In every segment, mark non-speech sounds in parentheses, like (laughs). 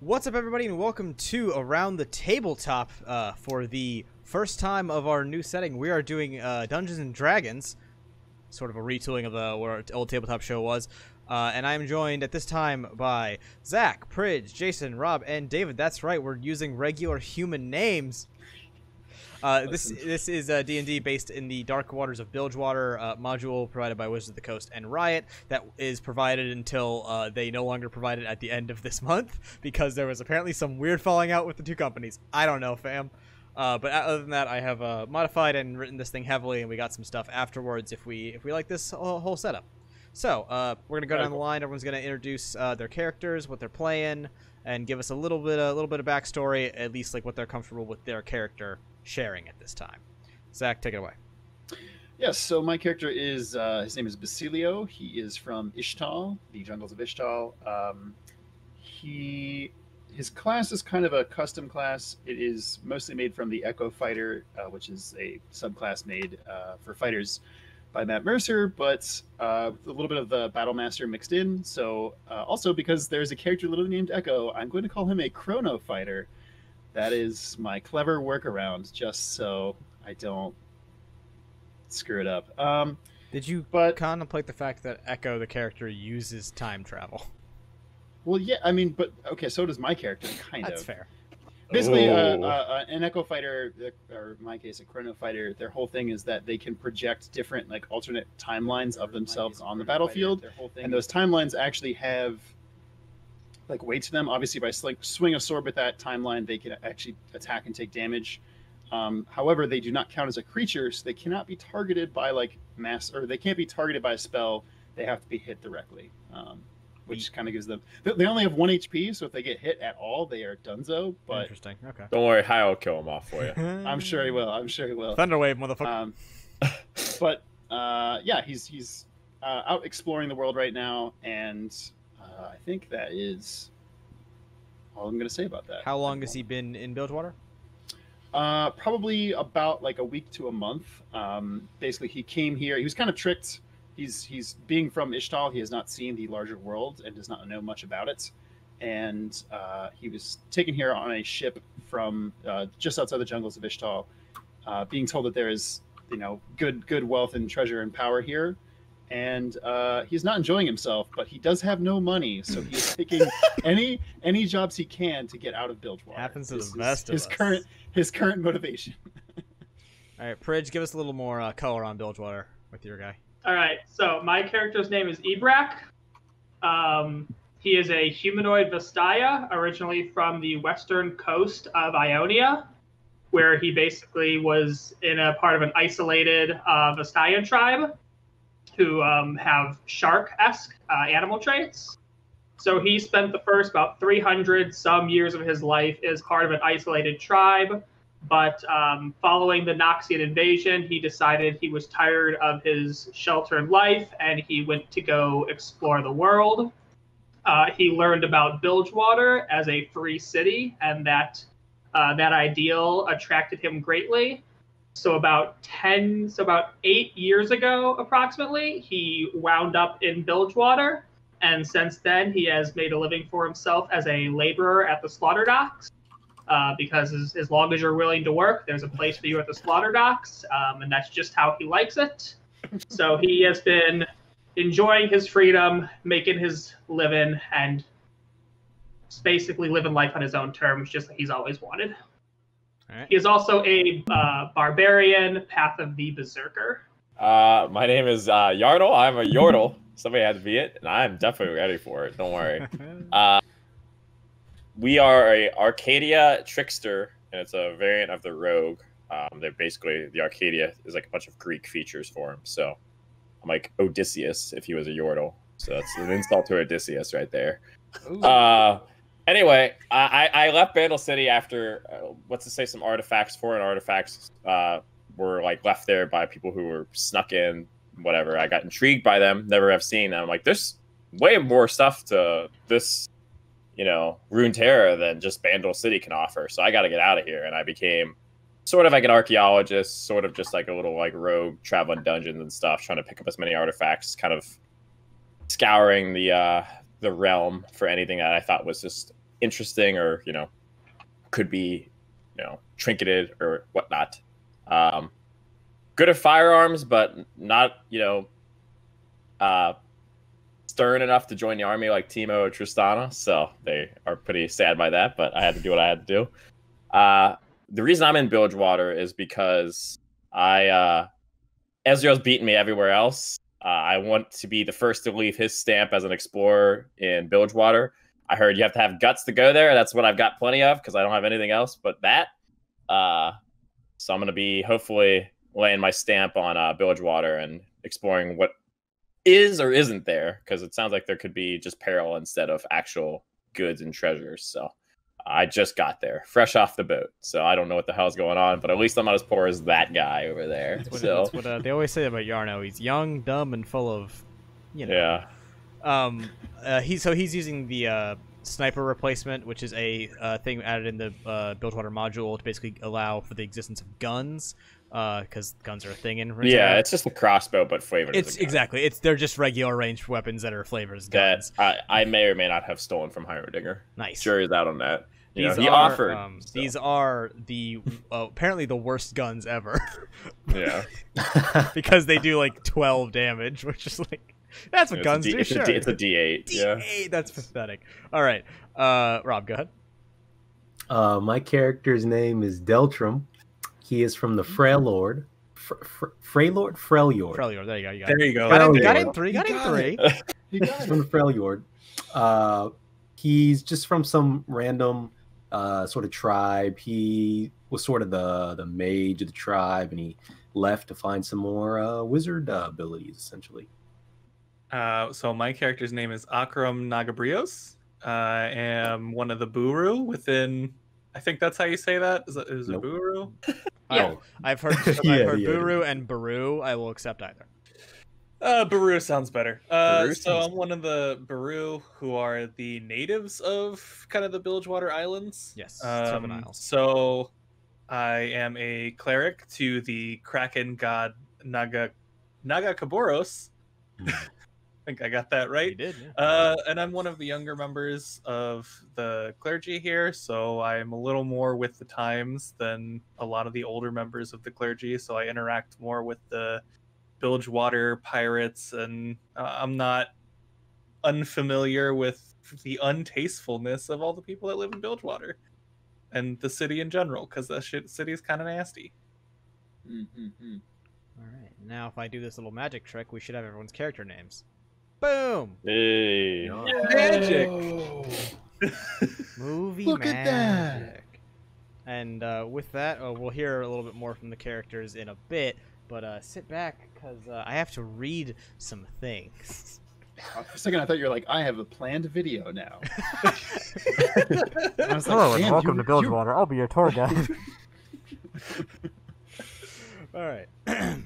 What's up, everybody, and welcome to Around the Tabletop uh, for the first time of our new setting. We are doing uh, Dungeons and Dragons, sort of a retooling of the what our old tabletop show was. Uh, and I'm joined at this time by Zach, Pridge, Jason, Rob, and David. That's right, we're using regular human names. Uh, this this is uh, D&D based in the Dark Waters of Bilgewater uh, module provided by Wizards of the Coast and Riot that is provided until uh, they no longer provide it at the end of this month (laughs) because there was apparently some weird falling out with the two companies. I don't know, fam. Uh, but other than that, I have uh, modified and written this thing heavily, and we got some stuff afterwards if we if we like this whole, whole setup. So we're gonna go down the line. Everyone's gonna introduce their characters, what they're playing, and give us a little bit a little bit of backstory, at least like what they're comfortable with their character sharing at this time. Zach, take it away. Yes, so my character is uh, his name is Basilio. He is from Ixtal, the jungles of Ixtal. Um, he his class is kind of a custom class. It is mostly made from the Echo Fighter, uh, which is a subclass made uh, for fighters by Matt Mercer, but uh, a little bit of the Battle Master mixed in. So uh, also because there's a character literally named Echo, I'm going to call him a Chrono Fighter. That is my clever workaround, just so I don't screw it up. Um, Did you but contemplate the fact that Echo, the character, uses time travel? well, yeah, I mean, but okay, so does my character, kind That's of. fair. Basically, uh, uh, uh, an Echo Fighter, uh, or in my case, a Chrono Fighter, their whole thing is that they can project different, like, alternate timelines of themselves on the battlefield, and those timelines actually have like weight to them. Obviously, by sling, swing a sword with that timeline, they can actually attack and take damage. Um, however, they do not count as a creature, so they cannot be targeted by like mass, or they can't be targeted by a spell. They have to be hit directly, um, which kind of gives them. They, they only have one HP, so if they get hit at all, they are dunzo. But Interesting. Okay. Don't worry, Hio will kill him off for you. (laughs) I'm sure he will. I'm sure he will. Thunderwave, motherfucker. Um, but uh, yeah, he's he's uh, out exploring the world right now, and uh, I think that is all I'm going to say about that. How long has he been in Bilgewater? Uh, probably about like a week to a month. Um, basically, he came here. He was kind of tricked. He's he's being from Ixtal. He has not seen the larger world and does not know much about it. And uh, he was taken here on a ship from uh, just outside the jungles of Ixtal, uh, being told that there is you know good good wealth and treasure and power here. And uh, he's not enjoying himself, but he does have no money, so he's taking (laughs) any any jobs he can to get out of Bilgewater. Happens to the This is best of his us. current his current motivation. (laughs) All right, Pridge, give us a little more uh, color on Bilgewater with your guy. All right, so my character's name is Ebrak. Um, he is a humanoid Vastaya, originally from the western coast of Ionia, where he basically was in a part of an isolated uh, Vastayan tribe who um, have shark-esque uh, animal traits. So he spent the first about 300 some years of his life as part of an isolated tribe but um, following the Noxian invasion, he decided he was tired of his sheltered life and he went to go explore the world. Uh, he learned about Bilgewater as a free city, and that uh, that ideal attracted him greatly. So about ten, so about eight years ago, approximately, he wound up in Bilgewater, and since then he has made a living for himself as a laborer at the slaughter docks uh, because as, as long as you're willing to work, there's a place for you at the slaughter docks, um, and that's just how he likes it. So he has been enjoying his freedom, making his living, and basically living life on his own terms, just like he's always wanted. All right. He is also a uh, barbarian, Path of the Berserker. Uh, my name is uh, Yardle. I'm a Yordle. Somebody had to be it, and I'm definitely ready for it. Don't worry. (laughs) Uh, we are a Arcadia trickster, and it's a variant of the rogue. Um, they're basically the Arcadia is like a bunch of Greek features for him. So I'm like Odysseus if he was a Yordle. So that's an insult to Odysseus right there. Uh, anyway, I, I left Bandle City after uh, what's to say some artifacts, foreign artifacts, uh, were like left there by people who were snuck in, whatever. I got intrigued by them, never have seen them. I'm like, there's way more stuff to this, you know, Runeterra than just Bandle City can offer. So I got to get out of here, and I became sort of like an archaeologist, sort of just like a little like rogue traveling dungeons and stuff, trying to pick up as many artifacts, kind of scouring the uh the realm for anything that I thought was just interesting or you know could be you know trinketed or whatnot. Um, good at firearms, but not you know uh, stern enough to join the army like Teemo or Tristana. So they are pretty sad by that. But I had to do what I had to do. Uh, the reason I'm in Bilgewater is because I uh, Ezreal's beaten me everywhere else. Uh, I want to be the first to leave his stamp as an explorer in Bilgewater. I heard you have to have guts to go there. That's what I've got plenty of because I don't have anything else but that. Uh, so I'm going to be hopefully laying my stamp on uh, Bilgewater and exploring what is or isn't there because it sounds like there could be just peril instead of actual goods and treasures. So I just got there, fresh off the boat. So I don't know what the hell's going on, but at least I'm not as poor as that guy over there. That's what, so that's what uh, they always say about Yarno. He's young, dumb, and full of, you know. yeah, Um, uh, he's so he's using the uh, sniper replacement, which is a uh, thing added in the uh, Bilgewater module to basically allow for the existence of guns, because guns are a thing in. Runeterra. yeah, it's just a crossbow but flavored. it's exactly it's they're just regular ranged weapons that are flavored as that guns. I, I may or may not have stolen from Heimerdinger. Nice. Jury's out on that. You know, These he are, offered. Um, so, These are the uh, apparently the worst guns ever yeah, (laughs) because they do like twelve damage, which is like that's what it's guns (laughs) a D, do. it's, sure. a D, it's a D8. Yeah. D8, That's pathetic. All right, uh, Rob, go ahead. Uh, my character's name is Deltram. He is from the Freylord. Fr- Fr- Freylord? Freljord. Freljord, there you go. You got There you go. Got, Freljord. in, got in three. Got You in three. (laughs) You got He's from the Freljord. Uh, he's just from some random uh, sort of tribe. He was sort of the the mage of the tribe, and he left to find some more uh, wizard uh, abilities, essentially. Uh, so my character's name is Akram Nagabrios. Uh, I am one of the Buru within. I think that's how you say that. Is it, is it Nope. Buru? (laughs) Yeah. Oh, I've heard (laughs) I've Yeah, heard yeah. Buru and Baru. I will accept either. Uh, Baru sounds better. Uh, Baru so sounds I'm one of the Baru who are the natives of kind of the Bilgewater Islands. Yes, Um, Isles. so I am a cleric to the Kraken god Naga Nagakabouros. I think I got that You right. did. Yeah. Uh, and I'm one of the younger members of the clergy here, so I'm a little more with the times than a lot of the older members of the clergy. So I interact more with the Bilgewater pirates, and uh, I'm not unfamiliar with the untastefulness of all the people that live in Bilgewater and the city in general, because the shit city is kind of nasty. Mm-hmm. All right. Now, if I do this little magic trick, we should have everyone's character names. Boom. Hey. Magic. (laughs) Movie Look at that. magic. And uh, with that, uh, we'll hear a little bit more from the characters in a bit. But uh, sit back because uh, I have to read some things. For a second, I thought you were like, I have a planned video now. I was (laughs) (laughs) Hello, and welcome to Bilgewater. I'll be your tour guide. All right. (clears throat)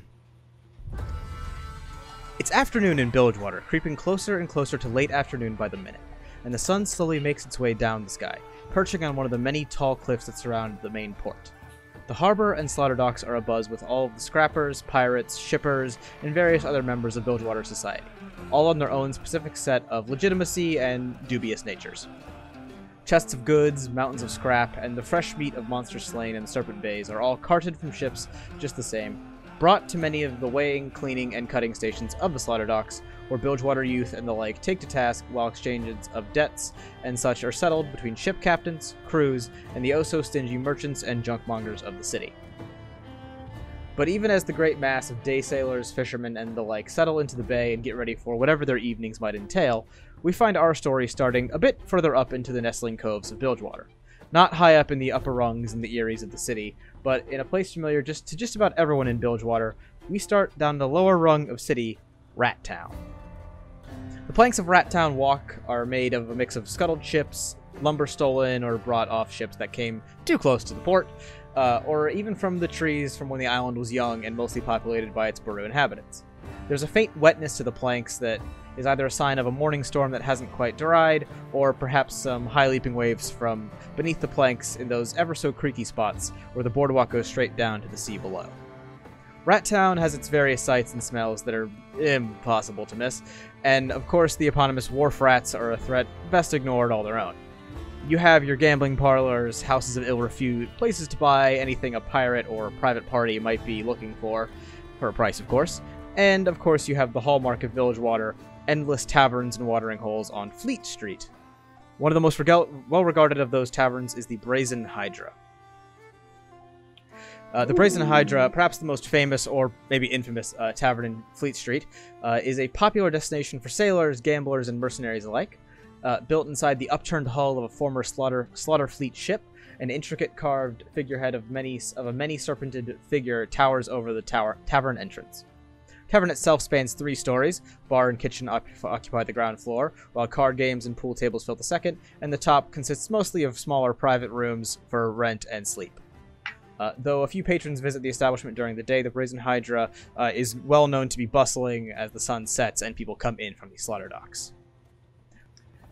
it's afternoon in Bilgewater, creeping closer and closer to late afternoon by the minute, and the sun slowly makes its way down the sky, perching on one of the many tall cliffs that surround the main port. The harbor and slaughter docks are abuzz with all of the scrappers, pirates, shippers, and various other members of Bilgewater society, all on their own specific set of legitimacy and dubious natures. Chests of goods, mountains of scrap, and the fresh meat of monsters slain in the Serpent Bays are all carted from ships just the same, brought to many of the weighing, cleaning, and cutting stations of the slaughter docks, where Bilgewater youth and the like take to task while exchanges of debts and such are settled between ship captains, crews, and the oh so stingy merchants and junkmongers of the city. But even as the great mass of day sailors, fishermen, and the like settle into the bay and get ready for whatever their evenings might entail, we find our story starting a bit further up into the nestling coves of Bilgewater. Not high up in the upper rungs and the eyries of the city, but in a place familiar just to just about everyone in Bilgewater, we start down the lower rung of city, Rat Town. The planks of Rat Town Walk are made of a mix of scuttled ships, lumber stolen or brought off ships that came too close to the port, uh, or even from the trees from when the island was young and mostly populated by its Baru inhabitants. There's a faint wetness to the planks that is either a sign of a morning storm that hasn't quite dried, or perhaps some high leaping waves from beneath the planks in those ever so creaky spots where the boardwalk goes straight down to the sea below. Rat Town has its various sights and smells that are impossible to miss, and of course the eponymous wharf rats are a threat best ignored all their own. you have your gambling parlors, houses of ill repute, places to buy anything a pirate or private party might be looking for, for a price, of course. And of course, you have the hallmark of Bilgewater endless taverns and watering holes on Fleet Street. One of the most rega- well regarded of those taverns is the Brazen Hydra. Uh, the Brazen Hydra, perhaps the most famous or maybe infamous uh, tavern in Fleet Street, uh, is a popular destination for sailors, gamblers, and mercenaries alike. Uh, built inside the upturned hull of a former slaughter, slaughter fleet ship, an intricate carved figurehead of many of a many serpented figure towers over the tower tavern entrance. Tavern itself spans three stories. Bar and kitchen occupy the ground floor, while card games and pool tables fill the second, and the top consists mostly of smaller private rooms for rent and sleep. Uh, though a few patrons visit the establishment during the day, the Brazen Hydra uh, is well known to be bustling as the sun sets and people come in from the slaughter docks.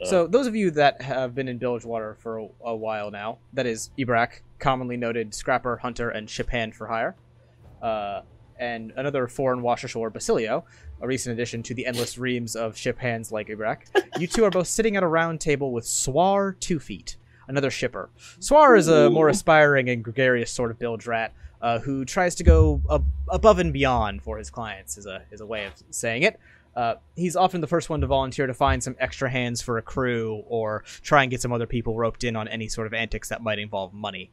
So, those of you that have been in Bilgewater for a, a while now, that is Ibrak, commonly noted scrapper, hunter, and ship hand for hire, uh, and another foreign washershore, Basilio, a recent addition to the endless reams of ship hands like Ibrak, you two are both sitting at a round table with Swar Two Feet, another shipper. Swar is a more aspiring and gregarious sort of bilge rat uh, who tries to go ab- above and beyond for his clients, is a, is a way of saying it. Uh, he's often the first one to volunteer to find some extra hands for a crew or try and get some other people roped in on any sort of antics that might involve money.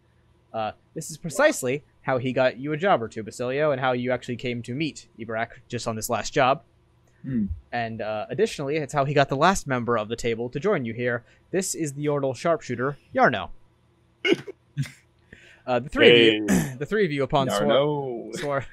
Uh, this is precisely how he got you a job or two, Basilio, and how you actually came to meet Ibrak just on this last job. Hmm. And uh, additionally, it's how he got the last member of the table to join you here. This is the Yordle sharpshooter, Yarno. (laughs) Uh, the three of you, (clears throat) the three of you, upon swar- no. swar-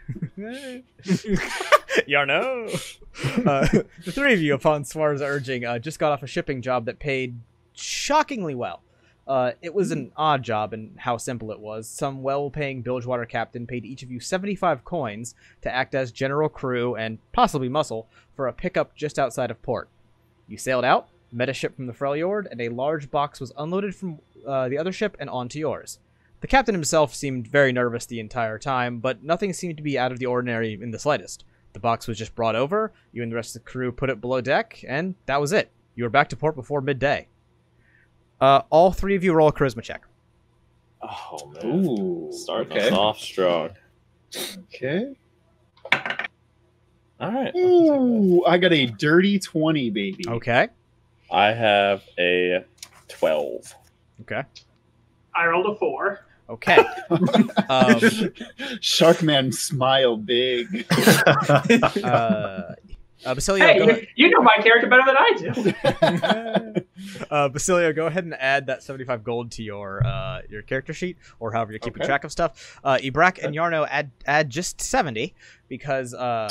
Yarno. (laughs) (laughs) Uh, the three of you, upon Swar's urging, uh, just got off a shipping job that paid shockingly well. Uh, it was an odd job and how simple it was. Some well-paying Bilgewater captain paid each of you 75 coins to act as general crew and possibly muscle for a pickup just outside of port. You sailed out, met a ship from the Freljord, and a large box was unloaded from uh, the other ship and onto yours. The captain himself seemed very nervous the entire time, but nothing seemed to be out of the ordinary in the slightest. The box was just brought over, you and the rest of the crew put it below deck, and that was it. You were back to port before midday. Uh, all three of you roll a charisma check. Oh man, Ooh. starting okay. us off strong. Okay. All right, Ooh, I got a dirty 20, baby. Okay. I have a twelve. Okay. I rolled a four. Okay. (laughs) Um, Sharkman smile big. (laughs) uh, uh, Basilio, Hey, you, you know my character better than I do. (laughs) (laughs) uh, Basilio, go ahead and add that 75 gold to your uh, your character sheet, or however you're keeping Okay. track of stuff. Uh, Ibrak and Yarno add add just 70 because uh.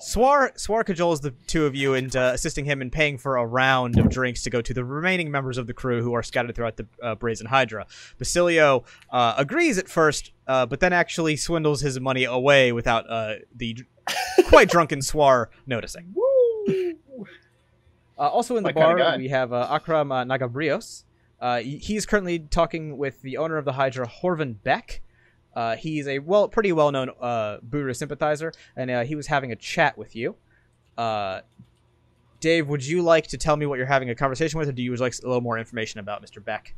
Swar Swar cajoles the two of you into assisting him in paying for a round of drinks to go to the remaining members of the crew who are scattered throughout the uh, Brazen Hydra. Basilio uh, agrees at first, uh, but then actually swindles his money away without uh, the quite (laughs) drunken Swar noticing. Woo! Uh, also in the My bar, we have uh, Akram uh, Nagabrios. Uh, he- he's currently talking with the owner of the Hydra, Horvan Beck. Uh, he's a well, pretty well-known uh, Buru sympathizer, and uh, he was having a chat with you. Uh, Dave, would you like to tell me what you're having a conversation with, or do you would like a little more information about Mr. Beck?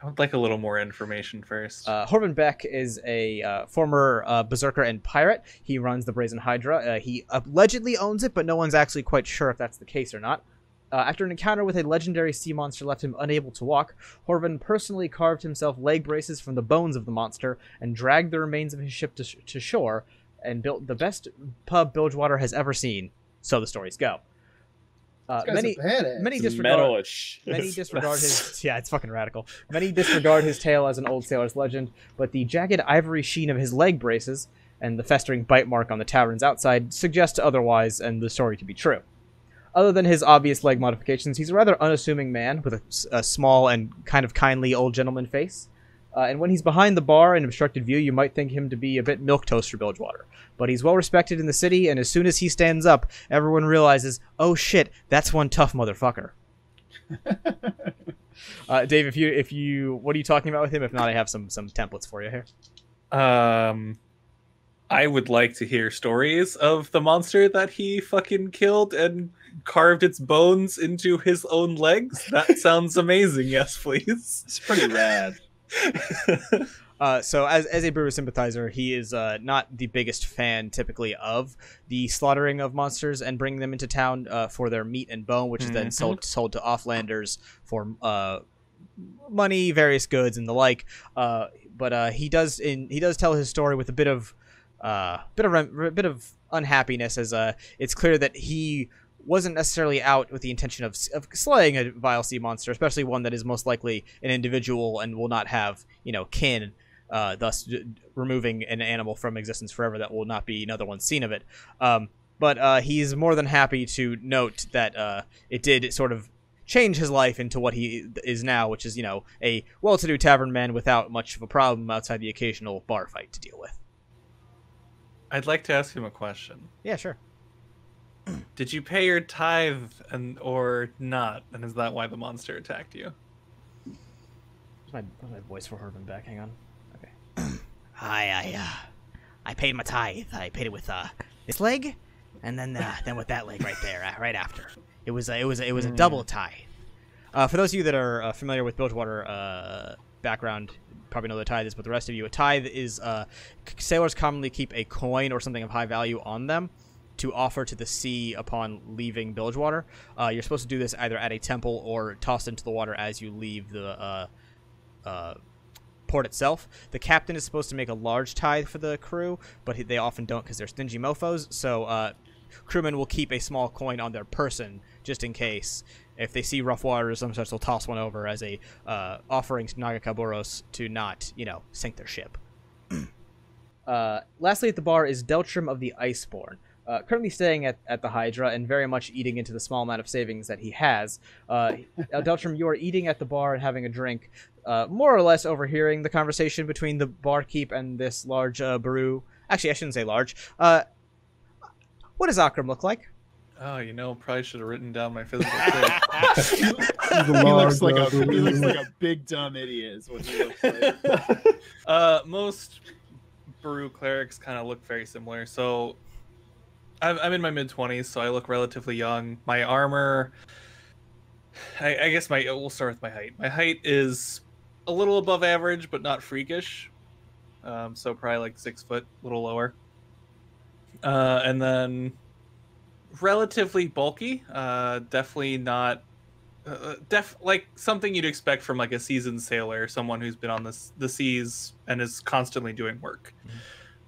I would like a little more information first. Uh, Horvan Beck is a uh, former uh, berserker and pirate. He runs the Brazen Hydra. Uh, he allegedly owns it, but no one's actually quite sure if that's the case or not. Uh, after an encounter with a legendary sea monster left him unable to walk, Horvan personally carved himself leg braces from the bones of the monster and dragged the remains of his ship to, sh- to shore and built the best pub Bilgewater has ever seen. So the stories go. Uh, This guy's many a many disregard metal. Many (laughs) disregard his yeah, it's fucking radical. Many disregard his tale as an old sailor's legend, but the jagged ivory sheen of his leg braces and the festering bite mark on the tavern's outside suggest otherwise, and the story to be true. Other than his obvious leg modifications, he's a rather unassuming man with a small and kind of kindly old gentleman face. Uh, and when he's behind the bar in obstructed view, you might think him to be a bit milquetoast for Bilgewater. But he's well respected in the city, and as soon as he stands up, everyone realizes, oh shit, that's one tough motherfucker. (laughs) Uh, Dave, if you if you what are you talking about with him? If not, I have some some templates for you here. Um, I would like to hear stories of the monster that he fucking killed and carved its bones into his own legs. That sounds (laughs) amazing. Yes, please. It's pretty rad. (laughs) Uh, so as, as a brewer sympathizer, he is uh, not the biggest fan typically of the slaughtering of monsters and bringing them into town uh, for their meat and bone, which is then Mhm. sold sold to offlanders for uh, money, various goods, and the like. Uh, but uh, he does in he does tell his story with a bit of uh, bit of rem- bit of unhappiness, as uh, it's clear that he wasn't necessarily out with the intention of, of slaying a vile sea monster, especially one that is most likely an individual and will not have you know kin uh, thus d- removing an animal from existence forever that will not be another one seen of it. Um, but uh, he's more than happy to note that uh, it did sort of change his life into what he is now, which is you know a well-to-do tavern man without much of a problem outside the occasional bar fight to deal with. I'd like to ask him a question. Yeah, sure. Did you pay your tithe and or not? And is that why the monster attacked you? Where's my, where's my voice for Horvan Beck? Hang on. Okay. (clears throat) I I uh, I paid my tithe. I paid it with uh this leg, and then uh, then with that leg right there, uh, right after. It was a, it was it was a Hmm. double tithe. Uh, for those of you that are uh, familiar with Bilgewater uh, background, probably know what a tithe is. But the rest of you, a tithe is uh, sailors commonly keep a coin or something of high value on them to offer to the sea upon leaving Bilgewater. Uh, you're supposed to do this either at a temple or tossed into the water as you leave the uh, uh, port itself. The captain is supposed to make a large tithe for the crew, but he- they often don't because they're stingy mofo's. So uh, crewmen will keep a small coin on their person just in case. If they see rough water or some they'll toss one over as a uh, offering to Nagakabouros to not, you know, sink their ship. (clears throat) uh, lastly, at the bar is Deltram of the Iceborne. Uh, currently staying at, at the Hydra and very much eating into the small amount of savings that he has. Uh, uh, Deltram, you are eating at the bar and having a drink, uh, more or less overhearing the conversation between the barkeep and this large uh, Baru. Actually, I shouldn't say large. Uh, what does Akram look like? Oh, you know, probably should have written down my physical trait. (laughs) he looks like a he looks like a big dumb idiot. Is what he looks like. (laughs) Uh, most Baru clerics kind of look very similar. So, I'm, I'm in my mid twenties, so I look relatively young. My armor, I, I guess my we'll start with my height. My height is a little above average, but not freakish. Um, so probably like six foot, a little lower. Uh, and then relatively bulky. Uh, definitely not uh, def like something you'd expect from like a seasoned sailor, someone who's been on this the seas and is constantly doing work.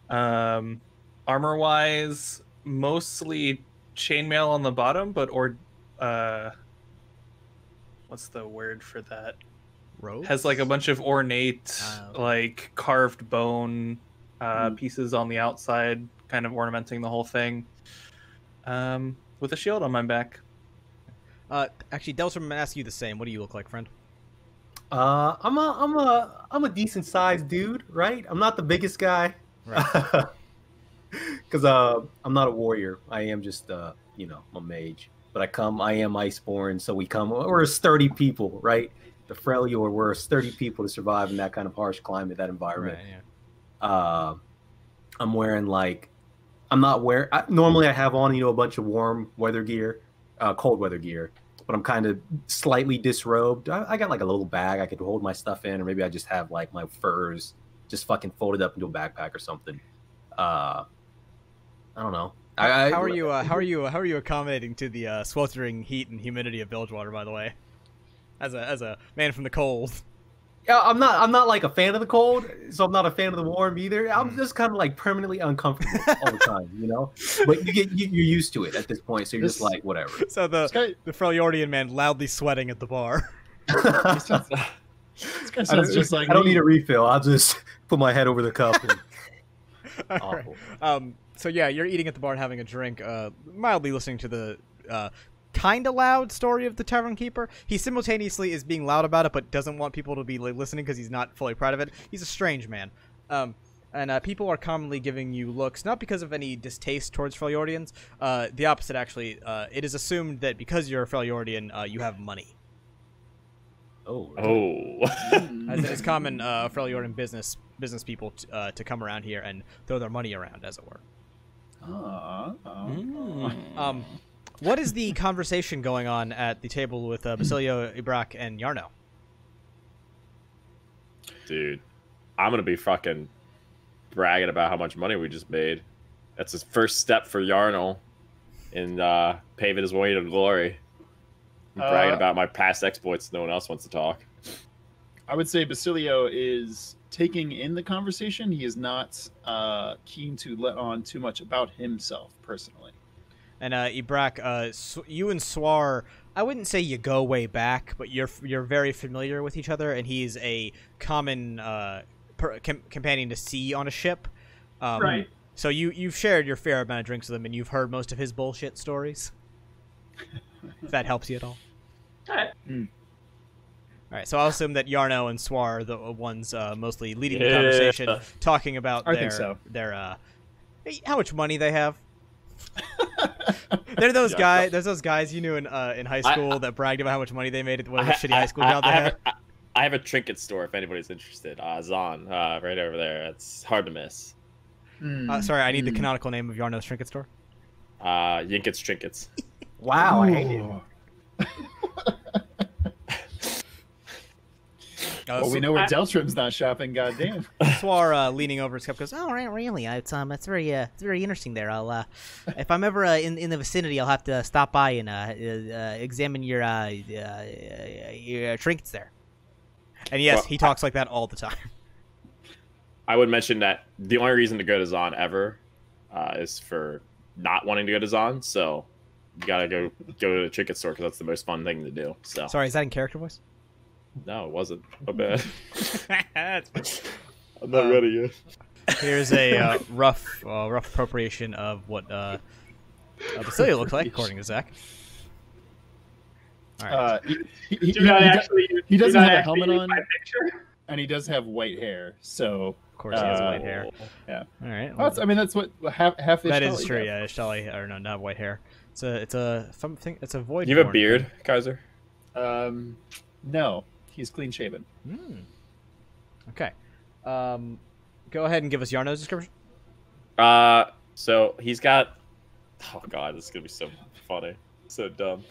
Um, armor wise, mostly chainmail on the bottom, but or uh, what's the word for that? Rose? Has like a bunch of ornate, Oh. like carved bone uh, Hmm. pieces on the outside, kind of ornamenting the whole thing. Um, with a shield on my back. Uh, actually, Deltram, I'm gonna ask you the same. What do you look like, friend? Uh, I'm a I'm a I'm a decent sized dude, right? I'm not the biggest guy, Right. (laughs) (laughs) because uh, I'm not a warrior. I am just uh, you know, a mage. But I come, I am Iceborn, so we come. We're a sturdy people, right? The Freljord, we're a sturdy people to survive in that kind of harsh climate, that environment. yeah. uh, I'm wearing like I'm not wearing. I, normally, I have on you know a bunch of warm weather gear, uh, cold weather gear, but I'm kind of slightly disrobed. I, I got like a little bag I could hold my stuff in, or maybe I just have like my furs just fucking folded up into a backpack or something. Uh, I don't know. I, I, How are you? Uh, how are you? How are you accommodating to the uh, sweltering heat and humidity of Bilgewater? By the way, as a as a man from the cold. Yeah, I'm not. I'm not like a fan of the cold, so I'm not a fan of the warm either. I'm just kind of like permanently uncomfortable all the time, you know. But you get you, you're used to it at this point, so you're just like whatever. (laughs) So the This guy, the Freljordian man loudly sweating at the bar. (laughs) he sounds, (laughs) this guy I sounds don't, just like I don't me. need a refill. I'll just put my head over the cup. And, All right. awful. Um. So yeah, you're eating at the bar and having a drink. Uh, mildly listening to the uh, kind of loud story of the tavern keeper. He simultaneously is being loud about it, but doesn't want people to be like, listening because he's not fully proud of it. He's a strange man. Um. And uh, people are commonly giving you looks, not because of any distaste towards Freljordians. Uh, the opposite, actually. Uh, it is assumed that because you're a Freljordian, uh, you have money. Oh, Oh. It's (laughs) common uh, for Jordan business business people t- uh, to come around here and throw their money around, as it were. Mm. (laughs) Um, what is the conversation going on at the table with uh, Basilio, Ibrak, and Yarno? Dude, I'm gonna be fucking bragging about how much money we just made. That's his first step for Yarno in uh, paving his way to glory. I'm bragging Uh, about my past exploits. No one else wants to talk. I would say Basilio is taking in the conversation. He is not uh, keen to let on too much about himself personally. And uh, Ibrak, uh, S- you and Swar, I wouldn't say you go way back, but you're you're very familiar with each other, and he's a common uh, per- com- companion to see on a ship. Um, Right. So you you've shared your fair amount of drinks with him, and you've heard most of his bullshit stories. if that helps you at all. Alright. All right, so I'll assume that Yarno and Swar are the ones uh, mostly leading the conversation, talking about I their so. their uh, how much money they have. (laughs) They're those Yeah. guys. There's those guys you knew in uh, in high I- school that bragged about how much money they made at whatever I- shitty I- high school I- job they I have had. a- I- I have a trinket store if anybody's interested. Uh, Zaun, uh, right over there. It's hard to miss. Hmm. Uh, sorry, I need the Hmm. canonical name of Yarno's trinket store. Uh, Yinkits Trinkets. Wow, I hate it. (laughs) Ooh. Uh, Well, we know where I- Deltram's not shopping. Goddamn. (laughs) Swar uh, leaning over his cup goes, "Oh, right, really? Uh, It's um, it's very uh, it's very interesting there. I'll uh, if I'm ever uh, in in the vicinity, I'll have to stop by and uh, uh, uh examine your uh, uh, your trinkets there." And yes, Well, he talks like that all the time. (laughs) I would mention that the only reason to go to Zaun ever uh, is for not wanting to go to Zaun. So you gotta go go to the trinket store because that's the most fun thing to do. So Sorry, is that in character voice? No, it wasn't. My bad. (laughs) I'm not Uh, ready yet. Here's a uh, rough, uh, rough appropriation of what uh, uh, Basilio looked like, according to Zach. All right. Uh, he, he, he, Do not actually. he doesn't have a helmet on. And he does have white hair. So of course, he has uh, white hair. yeah. All right. well, that's, I mean, that's what half half. that Ishmael is you true. have. Yeah, Shelly, or no, not white hair. It's a, it's a something. It's a void. You have a beard, Kaiser? Um, no, he's clean shaven. thing. Hmm. Okay. Um, go ahead and give us Yarno's description. Uh, so he's got. Oh god, this is gonna be so funny, so dumb.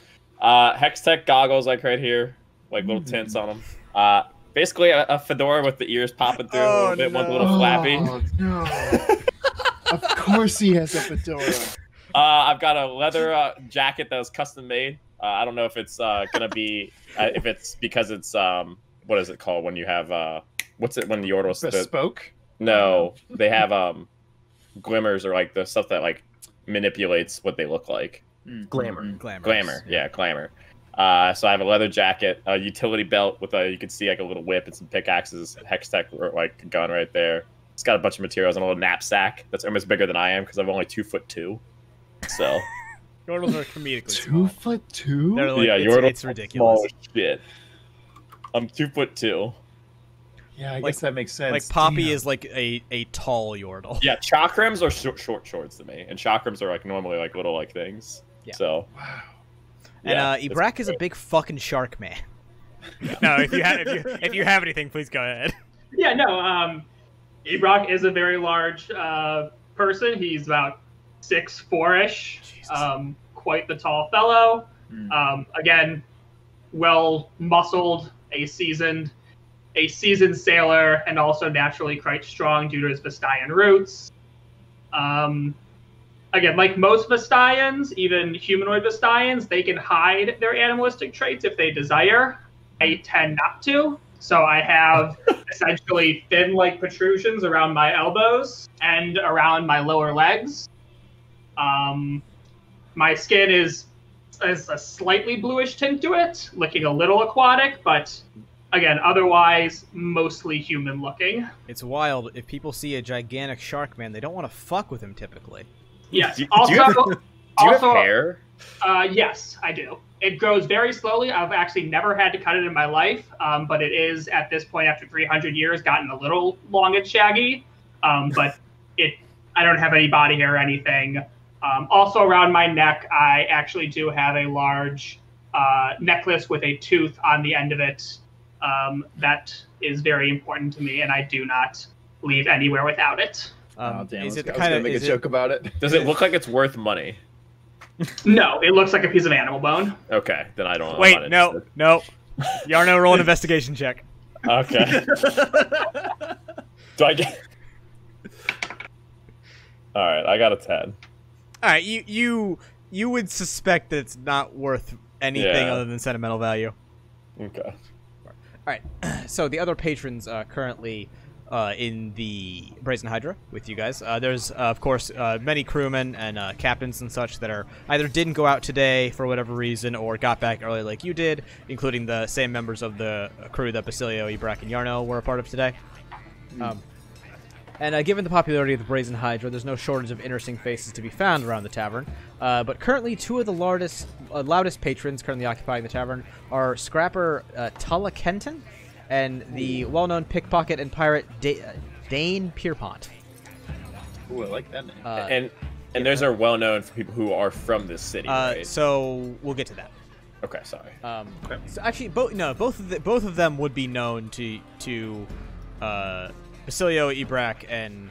Uh, Hextech goggles like right here, like little (laughs) tints on them. Uh, basically a, a fedora with the ears popping through a Oh, little bit, one's a little flappy. Oh, no. (laughs) of course he has a fedora. Uh, I've got a leather uh, jacket that was custom made. Uh, I don't know if it's uh, gonna be uh, if it's because it's um what is it called when you have uh what's it when the Yordles the, Bespoke. no they have um glimmers or like the stuff that like manipulates what they look like. Mm, Glamour. mm, Glamour. Glamour, yeah, glamour. Uh, so I have a leather jacket, a utility belt with a you can see like a little whip and some pickaxes, Hextech or, like a gun right there. It's got a bunch of materials and a little knapsack that's almost bigger than I am because I'm only two foot two. So Yordles are comedically Two small. foot two. They're like, yeah, it's, you're it's ridiculous. Small shit. I'm two foot two. yeah, I like- guess that makes sense. Like Poppy Damn. is like a, a tall Yordle. Yeah, chakrams are short, short shorts to me, and chakrams are like normally like little like things. Yeah. So Wow. And yeah, uh, it's- Ibrak is a big fucking shark man. no, if you have if you, if you have anything, please go ahead. Yeah, no. Um, Ibrak is a very large uh, person. He's about six four ish. Um, quite the tall fellow. Hmm. Um, again, well muscled, a seasoned, a seasoned sailor, and also naturally quite strong due to his Vastayan roots. Um, again, like most Vastayans, even humanoid Vastayans, they can hide their animalistic traits if they desire. I tend not to. So I have (laughs) essentially thin like protrusions around my elbows and around my lower legs. Um, my skin is has a slightly bluish tint to it, looking a little aquatic, but again, otherwise mostly human looking. It's wild. If people see a gigantic shark man, they don't want to fuck with him typically. Yes. Do- do also, you have- Do you have hair? Uh, yes, I do. It grows very slowly. I've actually never had to cut it in my life, um, but it is at this point after 300 years gotten a little long and shaggy. Um, but it, I don't have any body hair or anything. Um, also around my neck, I actually do have a large uh, necklace with a tooth on the end of it. Um, that is very important to me, and I do not leave anywhere without it. Um, oh, damn, is I it the kind gonna of make a it- joke about it. Does it look like it's worth money? (laughs) No, it looks like a piece of animal bone. Okay, then I don't. I'm Wait, not no, interested. no. Yarno, roll an investigation check. Okay. (laughs) Do I get? All right, I got a ten. All right, you you you would suspect that it's not worth anything Yeah. other than sentimental value. Okay. All right. (clears throat) So the other patrons uh, currently uh, in the Brazen Hydra with you guys. Uh, there's uh, of course uh, many crewmen and uh, captains and such that are either didn't go out today for whatever reason or got back early like you did, including the same members of the crew that Basilio, Ibrak, and Yarno were a part of today. Um, and uh, given the popularity of the Brazen Hydra, there's no shortage of interesting faces to be found around the tavern. Uh, but currently, two of the largest, uh, loudest patrons currently occupying the tavern are Scrapper uh, Tala Kenton and the well-known pickpocket and pirate da- uh, Dane Pierpont. Ooh, I like that name. Uh, and and those are well known for people who are from this city, uh, right? so we'll get to that. okay, sorry. Um, so actually, both no, both of the, both of them would be known to to uh, Basilio, Ibrak, and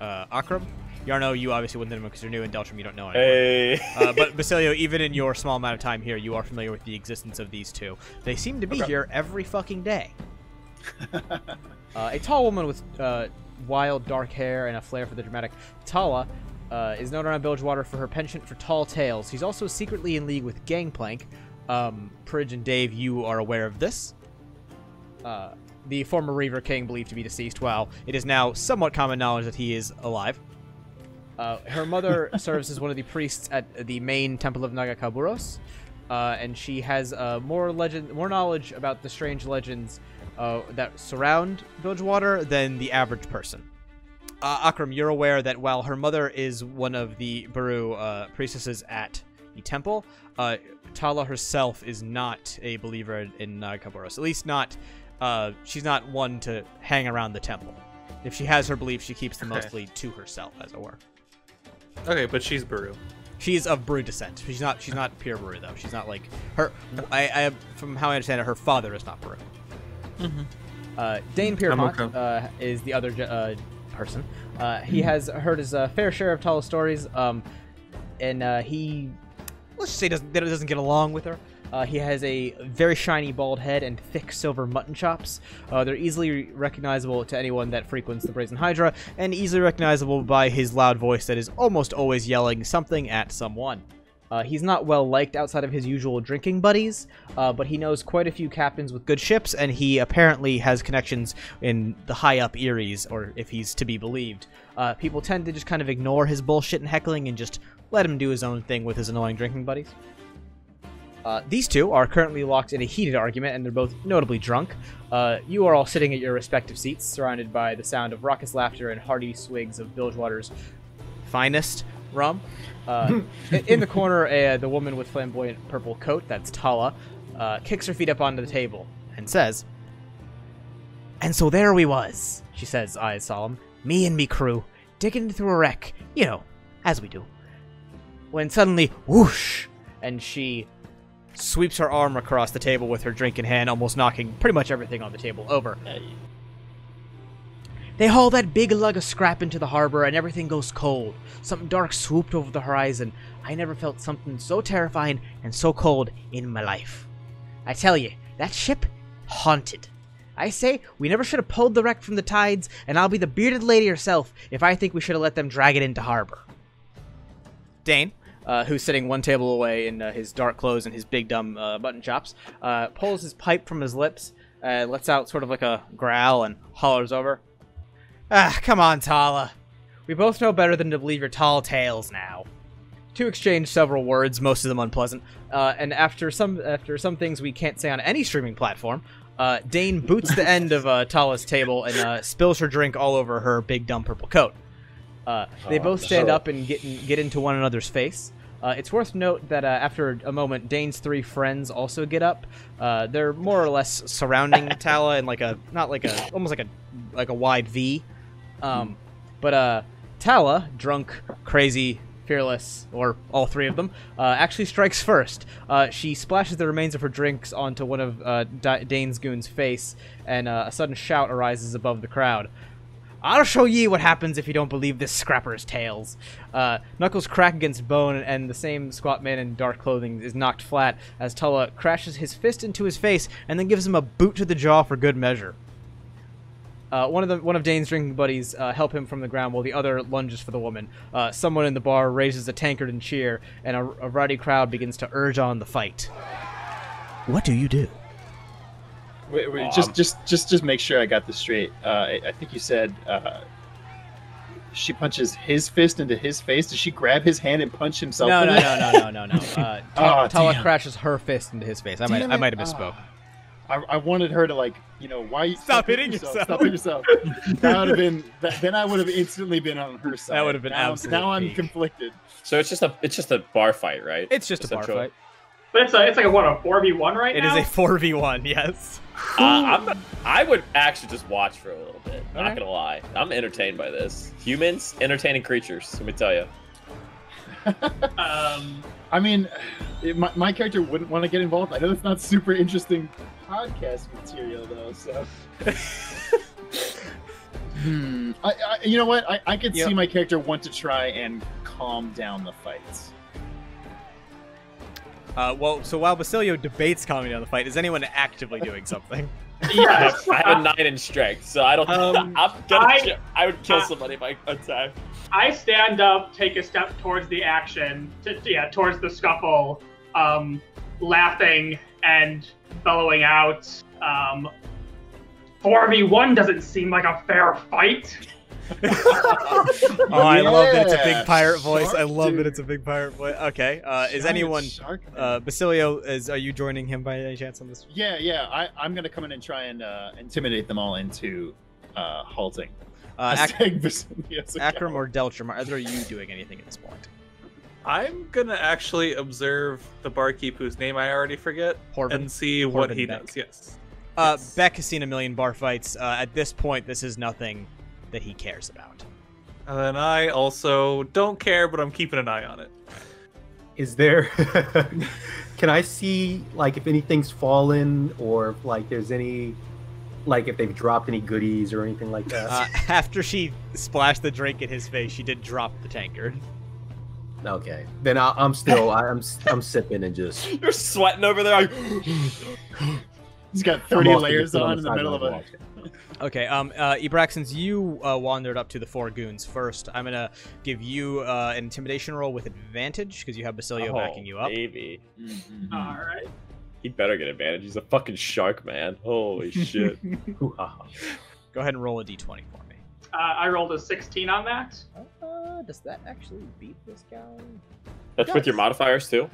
uh, Akram. Yarno, you obviously wouldn't know because you're new, and Deltram, you don't know anyone. Hey. uh, but Basilio, even in your small amount of time here, you are familiar with the existence of these two. They seem to be Okay. here every fucking day. (laughs) Uh, a tall woman with uh, wild dark hair and a flair for the dramatic, Tala, uh, is known around Bilgewater for her penchant for tall tales. She's also secretly in league with Gangplank. Um, Pridge and Dave, you are aware of this. The former Reaver King, believed to be deceased, while it is now somewhat common knowledge that he is alive. Uh, her mother (laughs) serves as one of the priests at the main temple of Nagakabouros, uh, and she has uh, more legend, more knowledge about the strange legends uh, that surround Bilgewater than the average person. Uh, Akram, you're aware that while her mother is one of the Baru uh, priestesses at the temple, uh, Tala herself is not a believer in Nagakabouros. At least not. Uh, she's not one to hang around the temple. If she has her beliefs, she keeps them Okay. mostly to herself, as it were. Okay, but she's Baru. She's of Brew descent. She's not. She's not pure Brew though. She's not like her. I, I from how I understand it, her father is not Brew. Uh, Dane Pierpont okay. uh, is the other uh, person. Uh, he has heard his uh, fair share of tall stories, um, and uh, he let's just say doesn't doesn't get along with her. Uh, he has a very shiny bald head and thick silver mutton chops. Uh, they're easily recognizable to anyone that frequents the Brazen Hydra, and easily recognizable by his loud voice that is almost always yelling something at someone. Uh, he's not well liked outside of his usual drinking buddies, uh, but he knows quite a few captains with good ships, and he apparently has connections in the high up Eyries, or if he's to be believed. Uh, people tend to just kind of ignore his bullshit and heckling and just let him do his own thing with his annoying drinking buddies. Uh, these two are currently locked in a heated argument, and they're both notably drunk. Uh, you are all sitting at your respective seats, surrounded by the sound of raucous laughter and hearty swigs of Bilgewater's finest rum. Uh, in- the corner, uh, the woman with flamboyant purple coat, that's Tala, uh, kicks her feet up onto the table and says, And so there we was, she says, eyes solemn, me and me crew, digging through a wreck, you know, as we do. When suddenly, whoosh, and she sweeps her arm across the table with her drink in hand, almost knocking pretty much everything on the table over. They haul that big lug of scrap into the harbor and everything goes cold. Something dark swooped over the horizon. I never felt something so terrifying and so cold in my life. I tell you, that ship, haunted. I say, we never should have pulled the wreck from the tides, and I'll be the bearded lady herself if I think we should have let them drag it into harbor. Dane, uh, who's sitting one table away in uh, his dark clothes and his big dumb uh, button chops, uh, pulls his pipe from his lips, lets out sort of like a growl, and hollers over. Ah, come on, Tala. We both know better than to believe your tall tales now. To exchange several words, most of them unpleasant, uh, and after some after some things we can't say on any streaming platform, uh, Dane boots the end of uh, Tala's table and uh, spills her drink all over her big dumb purple coat. Uh, they Oh, both stand up and get in, get into one another's face. Uh, it's worth note that uh, after a moment, Dane's three friends also get up. Uh, they're more or less surrounding (laughs) Tala in like a not like a almost like a like a wide V. Um, but uh, Tala, drunk, crazy, Fearless, or all three of them, uh, actually strikes first. Uh, she splashes the remains of her drinks onto one of uh, Dane's goon's face, and uh, a sudden shout arises above the crowd. I'll show ye what happens if you don't believe this scrapper's tales. Uh, Knuckles crack against bone, and the same squat man in dark clothing is knocked flat as Tala crashes his fist into his face and then gives him a boot to the jaw for good measure. Uh, one of the one of Dane's drinking buddies uh, help him from the ground while the other lunges for the woman. Uh, someone in the bar raises a tankard and cheer, and a, a rowdy crowd begins to urge on the fight. What do you do? Wait, wait, Um, just, just, just, just make sure I got this straight. Uh, I, I think you said uh, she punches his fist into his face. Does she grab his hand and punch himself? No, with no, it? no, no, no, no, no. (laughs) Uh, (laughs) Aw, Tala damn. crashes her fist into his face. I might, Damn I might have misspoke. Ah. I, I wanted her to like, you know, why you Stop hitting yourself. Stop hitting yourself. (laughs) that would have been. That, then I would have instantly been on her side. That would have been now, absolute Now I'm peak. conflicted. So it's just a it's just a bar fight, right? It's just a bar fight. But it's a, it's like a what a four v one right It now. is a four v one. Yes. Uh, I'm, I would actually just watch for a little bit. Not gonna lie, I'm entertained by this. Humans, entertaining creatures. Let me tell you. (laughs) Um, I mean, it, my, my character wouldn't want to get involved. I know it's not super interesting podcast material though. So, (laughs) hmm. I, I, you know what? I, I could Yep. see my character want to try and calm down the fights. Uh, well, so while Basilio debates calming down the fight, is anyone actively doing something? I (laughs) yes. have, I have a nine in strength, so I don't. Um, (laughs) I'm gonna. I- I would kill uh, somebody by attack. I stand up, take a step towards the action, to, yeah, towards the scuffle, um, laughing and bellowing out. Um, 4v1 doesn't seem like a fair fight. Oh, I love that it's a big pirate voice. I shark love that it's a big pirate voice. Okay, uh, is anyone, shark uh, Basilio, is are you joining him by any chance on this? Yeah, yeah. I, I'm gonna come in and try and uh, intimidate them all into uh, halting. Uh, Ak- (laughs) Saying Akram or Deltram, are either of you doing anything at this point? I'm gonna actually observe the barkeep whose name I already forget Horvan? and see what he Beck. does. Yes. Uh, Yes. Beck has seen a million bar fights. Uh, at this point, this is nothing that he cares about. And then I also don't care, but I'm keeping an eye on it. Is there? (laughs) can I see like if anything's fallen or like there's any, like if they've dropped any goodies or anything like that? Uh, (laughs) after she splashed the drink in his face, she did drop the tankard. okay, then I, I'm still I, I'm I'm sipping and just. (laughs) You're sweating over there. Like, (gasps) He's got 30 layers on in the middle of a. watching. Okay, um, uh, Ebrak, since you uh, wandered up to the four goons first, I'm gonna give you uh, an intimidation roll with advantage because you have Basilio oh, backing you up. Baby, Mhm. All right. he better get advantage. He's a fucking shark, man. Holy (laughs) shit. (laughs) Go ahead and roll a d20 for me. Uh, I rolled a 16 on that. Uh, does that actually beat this guy? That's with your modifiers too.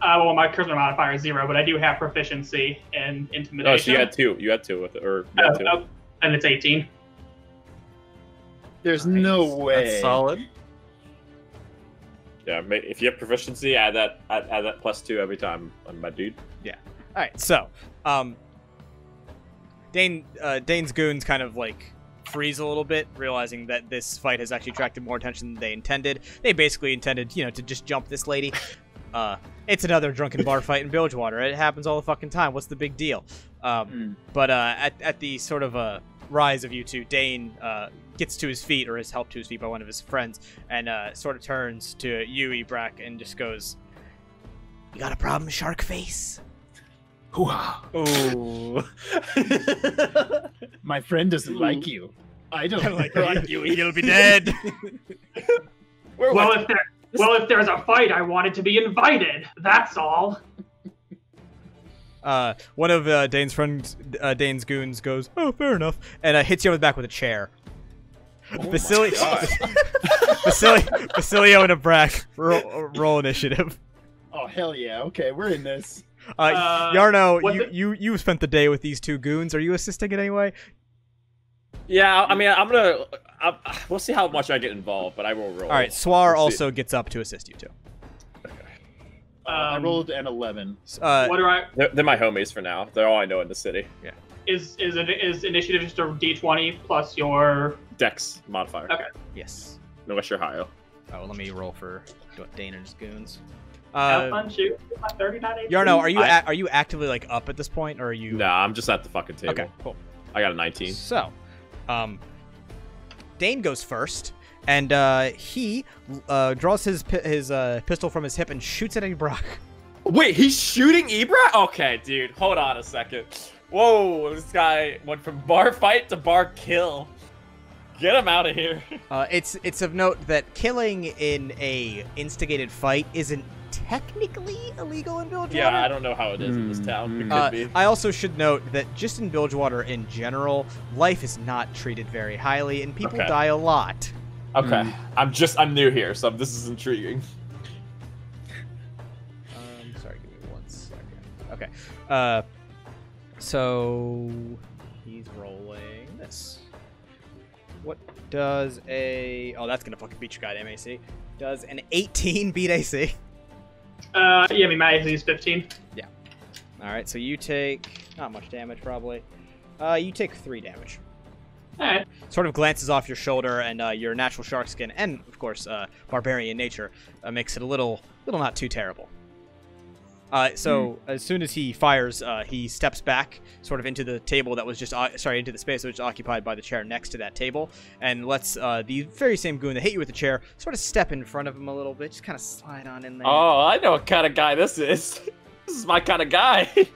Uh, well, my charisma modifier is zero, but I do have proficiency in intimidation. Oh, so you had two. You had two with it, or you Oh, had two. oh, and it's 18. There's no way. That's solid. Yeah, if you have proficiency, add that add, add that plus two every time, on my dude. Yeah. All right, so um, Dane uh, Dane's goons kind of like freeze a little bit, realizing that this fight has actually attracted more attention than they intended. They basically intended, you know, to just jump this lady. Uh, it's another drunken bar fight in Bilgewater. It happens all the fucking time. What's the big deal? Um, Mm. but uh, at, at the sort of uh, rise of you two, Dane uh, gets to his feet, or is helped to his feet by one of his friends, and uh, sort of turns to you, Ebrak, and just goes, "You got a problem, Shark Face?" Hoo-ha. Ooh. My friend doesn't like you. I don't like like (laughs) you, you'll be dead. (laughs) Well, if there, well, if there's a fight, I wanted to be invited. That's all. Uh, one of uh, Dane's friends, uh, Dane's goons, goes, "Oh, fair enough," and uh, hits you on the back with a chair. Basilio, God. (laughs) Basilio, Basilio, and Ebrak roll, roll initiative. Oh hell yeah! Okay, we're in this. Uh, Uh, Yarno, you, it- you you spent the day with these two goons. Are you assisting in any way? Yeah, I mean, I'm gonna. I, we'll see how much I get involved, but I will roll. All right, Swar Let's see. also gets up to assist you too. Uh, I Um, rolled an 11. Uh, what do I? They're, they're my homies for now. They're all I know in the city. Yeah. Is is it is initiative just a D20 plus your? Dex modifier. Okay. yes. No, Ohio. Oh, let me roll for Dane and his goons. Have Uh, fun shooting. My 39 Yarno, are you I- a- are you actively like up at this point, or are you? Nah, I'm just at the fucking table. Okay, cool. I got a 19. So, um, Dane goes first, and uh, he uh, draws his pi- his uh, pistol from his hip and shoots at Eddie Brock. (laughs) Wait, he's shooting Ibra? Okay, dude, hold on a second. Whoa, this guy went from bar fight to bar kill. Get him out of here. (laughs) Uh, it's it's of note that killing in a instigated fight isn't technically illegal in Bilgewater. Yeah, I don't know how it is in this Mm, town. It mm. could Uh, be. I also should note that just in Bilgewater in general, life is not treated very highly, and people Okay. die a lot. Okay, Mm. I'm just I'm new here, so this is intriguing. Um, sorry, give me one second. Okay. Uh, so he's rolling this. What does a? Oh, that's gonna fucking beat your guy to MAC. Does an 18 beat AC? Uh, yeah, I mean, my AC is 15. Yeah. All right, so you take not much damage probably. Uh, you take three damage. Alright. Sort of glances off your shoulder, and uh, your natural shark skin, and of course, uh, barbarian nature, uh, makes it a little, little not too terrible. Uh, so as soon as he fires, uh, he steps back, sort of into the table that was just, uh, sorry, into the space that was occupied by the chair next to that table, and lets uh, the very same goon that hit you with the chair sort of step in front of him a little bit, just kind of slide on in there. Oh, I know what kind of guy this is. (laughs) This is my kind of guy. (laughs)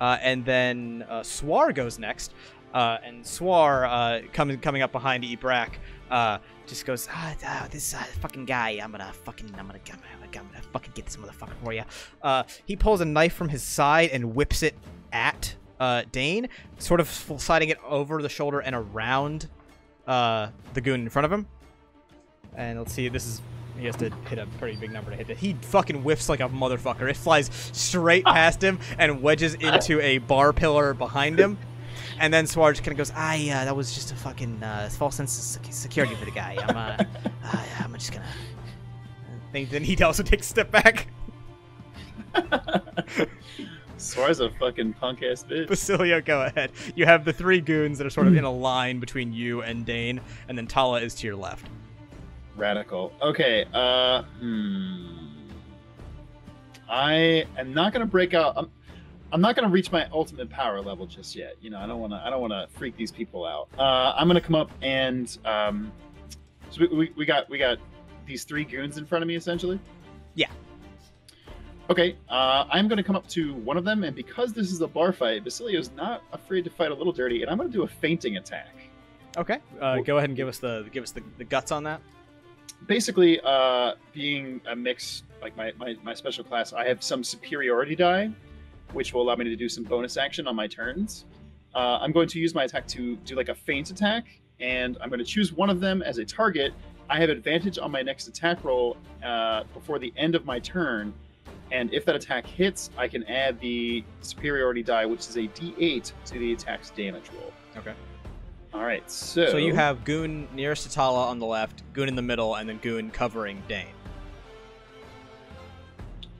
Uh, and then uh, Swar goes next, uh, and Swar uh, coming coming up behind Ebrak, uh, just goes, ah, ah, this uh, fucking guy, I'm gonna fucking, I'm gonna, I'm gonna, I'm gonna fucking get this motherfucker for you. Uh, he pulls a knife from his side and whips it at uh, Dane, sort of sliding it over the shoulder and around uh, the goon in front of him. And let's see, this is he has to hit a pretty big number to hit it. He fucking whiffs like a motherfucker. It flies straight (laughs) past him and wedges into a bar pillar behind him. And then Swar kind of goes, "Ah, yeah, that was just a fucking uh, false sense of security for the guy. I'm, uh, (laughs) uh, I'm just gonna." And then he also (laughs) takes a step back. (laughs) Swar's a fucking punk ass bitch. Basilio, go ahead. You have the three goons that are sort of in a line between you and Dane, and then Tala is to your left. Radical. Okay. Uh. Hmm. I am not gonna break out. I'm, I'm not gonna reach my ultimate power level just yet. You know, I don't wanna. I don't wanna freak these people out. Uh, I'm gonna come up and um. So we, we, we got we got these three goons in front of me essentially. Yeah. Okay. Uh, I'm gonna come up to one of them, and because this is a bar fight, Basilio's not afraid to fight a little dirty, and I'm gonna do a feinting attack. Okay. Uh, go ahead and give us the give us the, the guts on that. basically uh being a mix like my, my my special class i have some superiority die which will allow me to do some bonus action on my turns uh, i'm going to use my attack to do like a feint attack and i'm going to choose one of them as a target i have advantage on my next attack roll uh, before the end of my turn and if that attack hits i can add the superiority die which is a d8 to the attack's damage roll Okay. all right so So you have Goon nearest to Tala on the left, Goon in the middle, and then Goon covering Dane.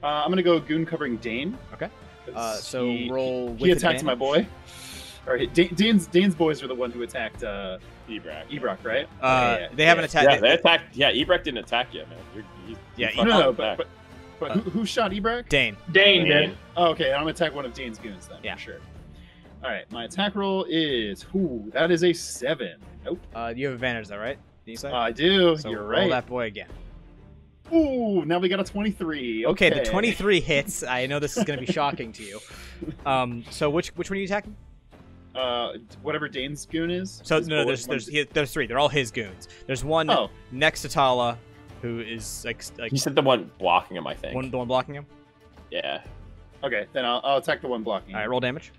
uh, i'm going to go goon covering dane Okay. 'Cause Uh, so he- roll with he attacked my boy. All right, Da- Dane's Dane's boys are the one who attacked uh, Ebrak. Ebrock, right? Uh, Okay, yeah. they haven't attacked. Yeah, they attacked. Yeah, Ebrak didn't attack yet, man. You're, you, Yeah, you No, no, no, but, but, but who, who shot Ebrak? Dane. Dane Dane. Oh, okay, I'm gonna attack one of Dane's goons then. Yeah. for sure. All right, my attack roll is ooh, that is a seven. Nope, Uh, you have advantage though, right? Did you say? I do. so You're roll right. that boy again. Ooh, now we got a 23. Okay, Okay, the 23 hits. (laughs) I know this is going to be shocking to you. Um, so which which one are you attacking? Uh, whatever Dane's goon is. So no, no there's there's he, there's three. They're all his goons. There's one Oh, next to Tala, who is like like You said the one blocking him, I think. one the one blocking him. Yeah. okay. Then I'll, I'll attack the one blocking. All right, roll damage.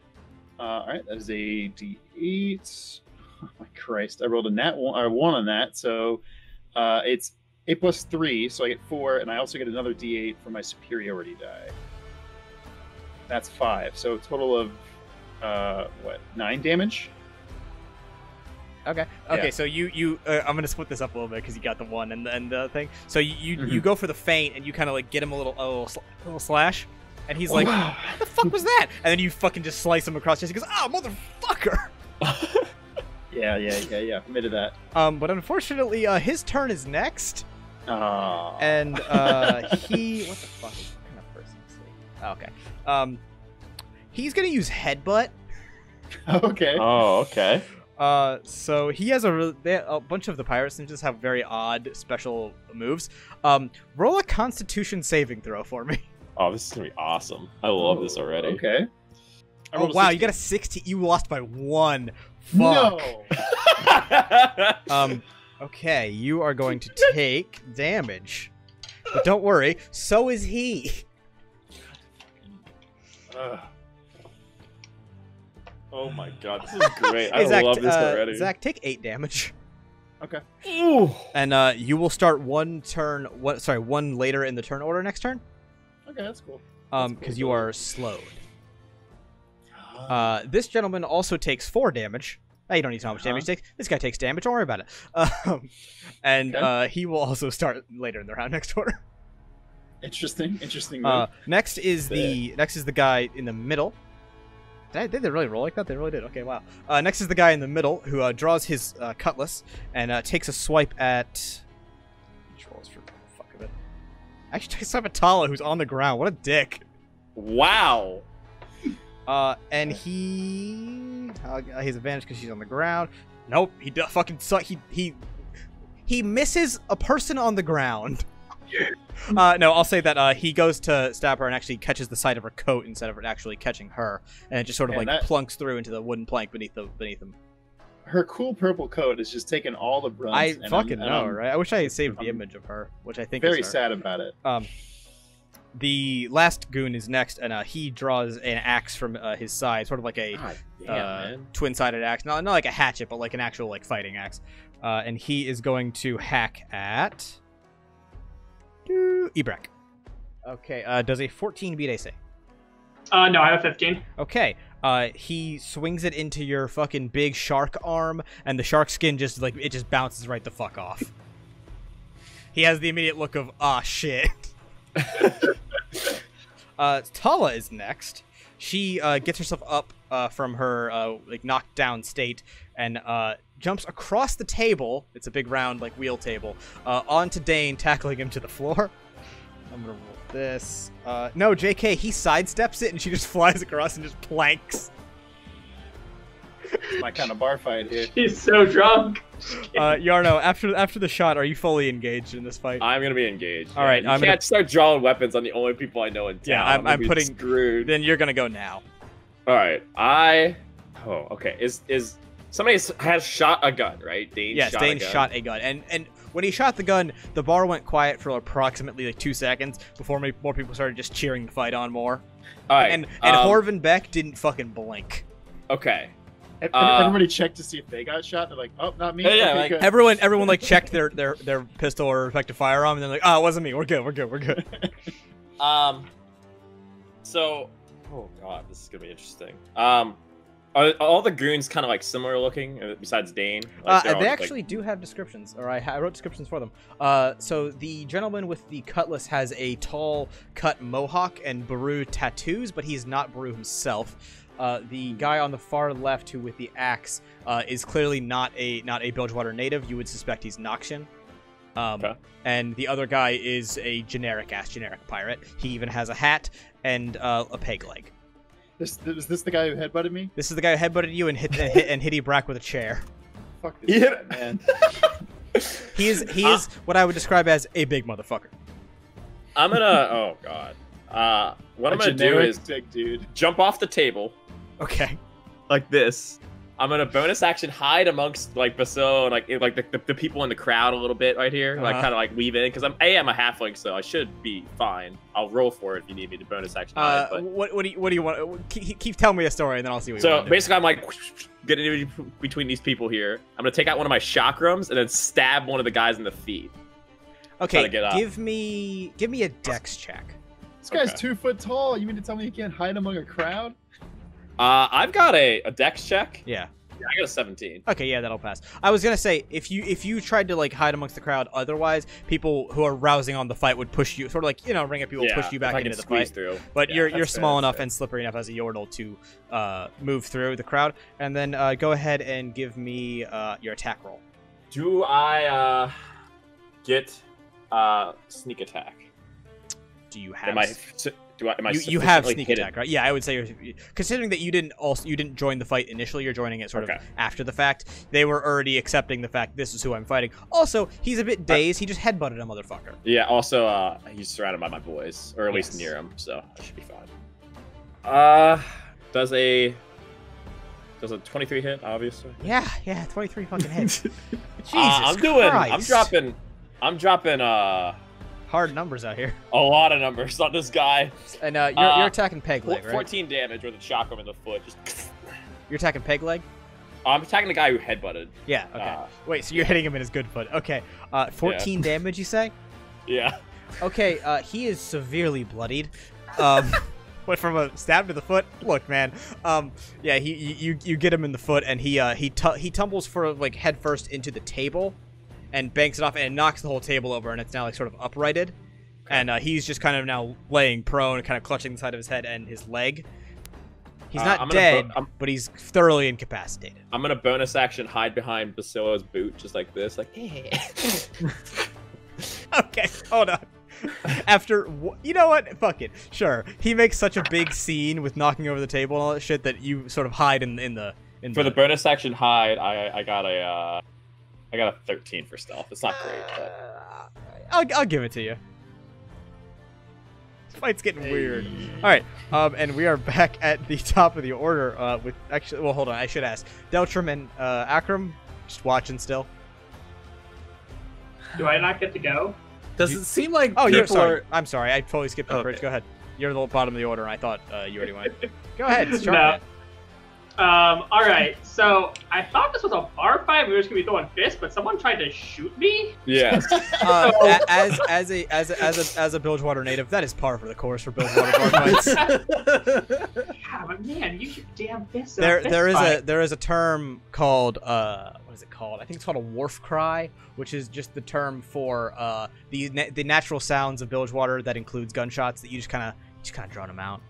Uh, all right, that is a D8. (laughs) Oh my Christ, I rolled a nat one, or one on that, so uh, it's eight plus three, so I get four, and I also get another D8 for my superiority die. That's five, so a total of uh, what nine damage. Okay. Okay. Yeah. So you you uh, I'm gonna split this up a little bit because you got the one and the, and the thing. So you you, you Mhm. go for the feint and you kind of like get him a little a little, sl- a little slash, and he's like. "What the fuck was that?" And then you fucking just slice him across. Just he goes, "Oh, motherfucker!" (laughs) (laughs) yeah, yeah, yeah, yeah. Admitted that. Um, but unfortunately, uh, his turn is next. Oh. and uh, (laughs) he what the fuck? is- What kind of person is he? Oh, okay. Um, he's gonna use headbutt. (laughs) okay. oh, okay. Uh, so he has a re- they, a bunch of the pirates ninjas have very odd special moves. Um, roll a Constitution saving throw for me. Oh, this is gonna be awesome. I love this already. Okay. Oh rolled a wow, you got a 16. You lost by one. Fuck. No. (laughs) Um, okay, you are going to (laughs) take damage, but don't worry. So is he. Ugh. oh my god, this is (laughs) great. I Hey, Zach, love this uh, already. Zach, take eight damage. Okay. Ooh. And uh, you will start one turn. What? Sorry, one later in the turn order next turn. Okay, that's cool. Um, because cool. you are slowed. Uh, this gentleman also takes four damage. Oh, you don't need to know how much damage he takes. This guy takes damage. Don't worry about it. (laughs) Um, and Okay. uh, he will also start later in the round next order. Interesting. Interesting. Uh, next is the next is the guy in the middle. Did, I, did they really roll like that? They really did. Okay, wow. Uh, next is the guy in the middle who uh, draws his uh, cutlass and uh, takes a swipe at. Rolls for the fuck of it? Actually, takes a swipe at Tala, who's on the ground. What a dick. Wow. Uh, and he uh, he's advantage because she's on the ground. Nope, he do- fucking suck. He he he misses a person on the ground. (laughs) Uh, no, I'll say that uh, he goes to stab her and actually catches the side of her coat instead of actually catching her, and it just sort of Man, like that- plunks through into the wooden plank beneath the beneath him. Her cool purple coat is just taking all the brunt. I and I'm- fucking know, I'm right? I wish I had saved the I'm image of her, which I think Very sad about it. Um, the last goon is next, and uh, he draws an axe from uh, his side, sort of like a God uh, man. twin-sided axe, not not like a hatchet, but like an actual like fighting axe. Uh, and he is going to hack at Doo- Ebrak. Okay, uh, does a 14 beat AC? Uh, no, I have a 15. Okay, uh, he swings it into your fucking big shark arm, and the shark skin just like it just bounces right the fuck off. he has the immediate look of ah shit. (laughs) (laughs) uh, Tala is next. She uh, gets herself up uh, from her uh, like knocked down state and uh, jumps across the table. It's a big round like wheel table uh, onto Dane, tackling him to the floor. (laughs) I'm gonna roll this. No, J.K. He sidesteps it and she just (laughs) flies across and just planks. It's my kind of bar fight here. (laughs) He's so drunk. (laughs) Uh, Yarno, after after the shot, are you fully engaged in this fight? I'm gonna be engaged. All right, man. you I'm can't gonna- start drawing weapons on the only people I know in town. Yeah, I'm- gonna I'm putting- screwed. then you're gonna go now. All right, I. Oh, okay. Is is somebody has shot a gun, right? Dane yes, shot Dane a gun. shot a gun, and and when he shot the gun, the bar went quiet for approximately like two seconds before ma- more people started just cheering the fight on more. All right, and and um, Horvan Beck didn't fucking blink. Okay. Ev- Uh, Everybody checked to see if they got shot. They're like, "Oh, not me." Yeah, yeah, Okay, like. Everyone everyone like checked their their their pistol or effective firearm, and they're like, oh, it wasn't me. We're good. We're good. We're good. (laughs) Um. So, oh god, this is gonna be interesting. Um, are, are all the goons kind of like similar looking uh, besides Dane? Uh, Like, they're all they just, like- actually do have descriptions, or I, ha- I wrote descriptions for them. Uh, so the gentleman with the cutlass has a tall cut mohawk and Buhru tattoos, but he's not Buhru himself. Uh, the guy on the far left, who with the axe, uh, is clearly not a not a Bilgewater native. You would suspect he's Noxian. Um, Okay. And the other guy is a generic ass generic pirate. He even has a hat and uh, a peg leg. This, was this the guy who headbutted me? This is the guy who headbutted you and hit and hit, and hit Ebrak with a chair. (laughs) Fuck this Yeah. guy, man. (laughs) He is he Uh, is what I would describe as a big motherfucker. I'm gonna. Oh god. Uh, what A I'm gonna do is big dude. jump off the table Okay. like this. I'm gonna bonus action hide amongst like Basil and like like the, the, the people in the crowd a little bit right here, like Uh-huh. kind of like weave in because I'm a I'm a halfling, so I should be fine. I'll roll for it if you need me to bonus action hide. Uh, but what what do you what do you want? Keep, keep telling me a story, and then I'll see what. you So want to do. basically, I'm like getting in between these people here. I'm gonna take out one of my chakrams and then stab one of the guys in the feet. okay, to get up. give me give me a dex check. This guy's Okay. two foot tall. You mean to tell me he can't hide among a crowd? Uh, I've got a, a dex check. Yeah. Yeah, I got a 17. Okay, yeah, that'll pass. I was gonna say if you if you tried to like hide amongst the crowd, otherwise people who are rousing on the fight would push you, sort of like you know, ring up people yeah, push you back into the fight. through. But Yeah, you're you're small that's enough fair. and slippery enough as a yordle to uh, move through the crowd, and then uh, go ahead and give me uh, your attack roll. Do I uh, get uh, sneak attack. Do you have? Am I? s- Do I? Am I you, you have sneak hidden? attack, right? Yeah, I would say you're considering that you didn't also you didn't join the fight initially. You're joining it sort of after the fact. They were already accepting the fact this is who I'm fighting. Also, he's a bit dazed. He just headbutted a motherfucker. Yeah. Also, uh, he's surrounded by my boys, or at least Yes. near him, so I should be fine. Uh, does a does a 23 hit? Obviously. Yeah, yeah, 23 fucking hits. Jesus (laughs) Uh, I'm doing. I'm dropping. I'm dropping. Uh, hard numbers out here. a lot of numbers on this guy. And uh, you're, Uh, you're attacking peg leg, right? 14 damage with a chakram in the foot. Just. You're attacking peg leg. I'm attacking the guy who headbutted. Yeah. Okay. Uh, Wait, so you're hitting him in his good foot. Okay. Uh, 14 (laughs) damage, you say? yeah. Okay. Uh, he is severely bloodied. Um, (laughs) went from a stab to the foot. Look, man. Um, yeah. He you you get him in the foot, and he uh he tu- he tumbles for like head first into the table, and banks it off, and it knocks the whole table over, and it's now like sort of uprighted, and uh, he's just kind of now laying prone, kind of clutching the side of his head and his leg. He's Uh, not dead, but he's thoroughly incapacitated. I'm gonna bonus action hide behind Basilio's boot, just like this, like. (laughs) Okay, hold on. After you know what? Fuck it. Sure. He makes such a big scene with knocking over the table and all that shit that you sort of hide in in the in For the bonus action hide, I I got a uh, I got a 13 for stealth. It's not great, but Uh, I'll I'll give it to you. This fight's getting weird. All right. Um, and we are (laughs) back at the top of the order. Uh, with actually, well, hold on. I should ask. Deltram and uh, Akram, just watching still. Do I not get to go? Does it seem like Oh, you're sorry. are? I'm sorry. I totally skipped over Okay. it. Go ahead. You're the bottom of the order. and I thought uh, you already went. (laughs) Go ahead. It's No. Charmin. Um, all right. So I thought this was a bar fight. We were just gonna be throwing fists, but someone tried to shoot me. yeah. (laughs) Uh, a- as as a as a as a as a Bilgewater native, that is par for the course for Bilgewater bar (laughs) fights. Yeah, but man, you shoot damn fists. There fist there is a there is a term called uh what is it called? I think it's called a wharf cry, which is just the term for uh the na- the natural sounds of Bilgewater that includes gunshots that you just kind of just kind of drone them out.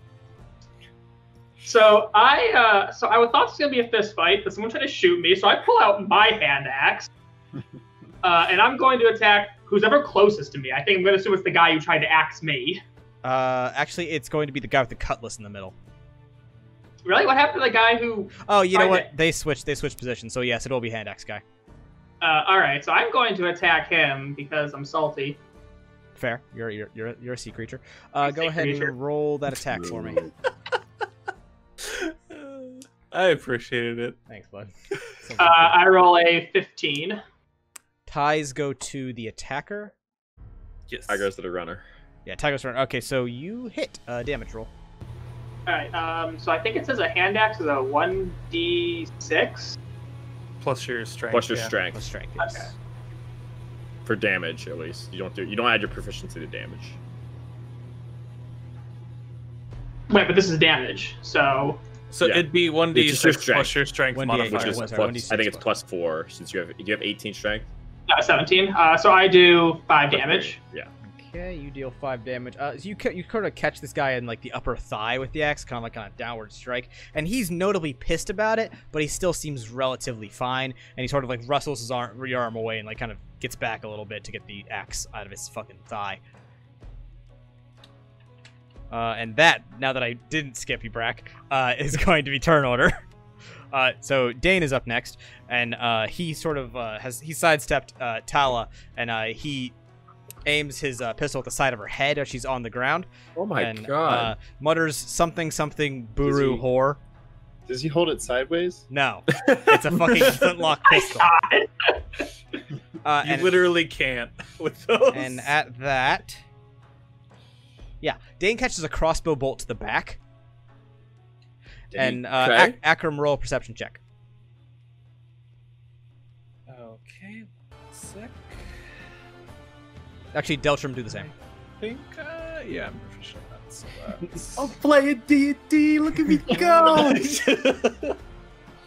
So I uh, so I thought this was gonna be a fist fight, but someone tried to shoot me. So I pull out my hand axe, (laughs) uh, and I'm going to attack who's ever closest to me. I think I'm gonna assume it's the guy who tried to axe me. Uh, actually, it's going to be the guy with the cutlass in the middle. Really? What happened to the guy who? Oh, you know what? to- They switched. They switched positions. So yes, it will be hand axe guy. Uh, all right, so I'm going to attack him because I'm salty. Fair. You're you're you're, you're a sea creature. Uh, go sea ahead creature. and roll that attack for me. (laughs) I appreciated it. Thanks, bud. (laughs) So Uh, I roll a 15. Ties go to the attacker. Yes. I goes to the runner. Yeah, Tiger's runner. Okay, so you hit uh, damage roll. All right, um, so I think it says a hand axe is a 1d6. Plus your strength. Plus your yeah. strength Plus strength. Yes. Okay. for damage, at least. You don't do. You don't add your proficiency to damage. Wait, but this is damage, so So Yeah. it'd be one d It's your six plus your strength 1d8, modifier. Which is Sorry, plus, I think it's plus. plus four since you have you have 18 strength. uh, 17. Uh, so I do 5 damage. Yeah. Okay, you deal five damage. Uh, so you ca- you kind of catch this guy in like the upper thigh with the axe, kind of like on a downward strike, and he's notably pissed about it, but he still seems relatively fine, and he sort of like rustles his arm, your arm away and like kind of gets back a little bit to get the axe out of his fucking thigh. Uh, and that, now that I didn't skip you, Brack, uh, (laughs) is going to be turn order. (laughs) Uh, so Dane is up next, and uh, he sort of uh, has he sidestepped uh, Tala, and uh, he aims his uh, pistol at the side of her head as she's on the ground, Oh my and god. Uh, mutters something something Buhru he- whore. Does he hold it sideways? No, it's a fucking (laughs) flintlock pistol. Uh, You and, literally can't with those. and at that, yeah, Dane catches a crossbow bolt to the back, and uh, Okay. Ak- Akram roll a perception check. okay, sick. Actually, Deltram do the same. I think uh, yeah, I'm proficient. at that, So that's... I'm playing D&D. Look at me (laughs) go.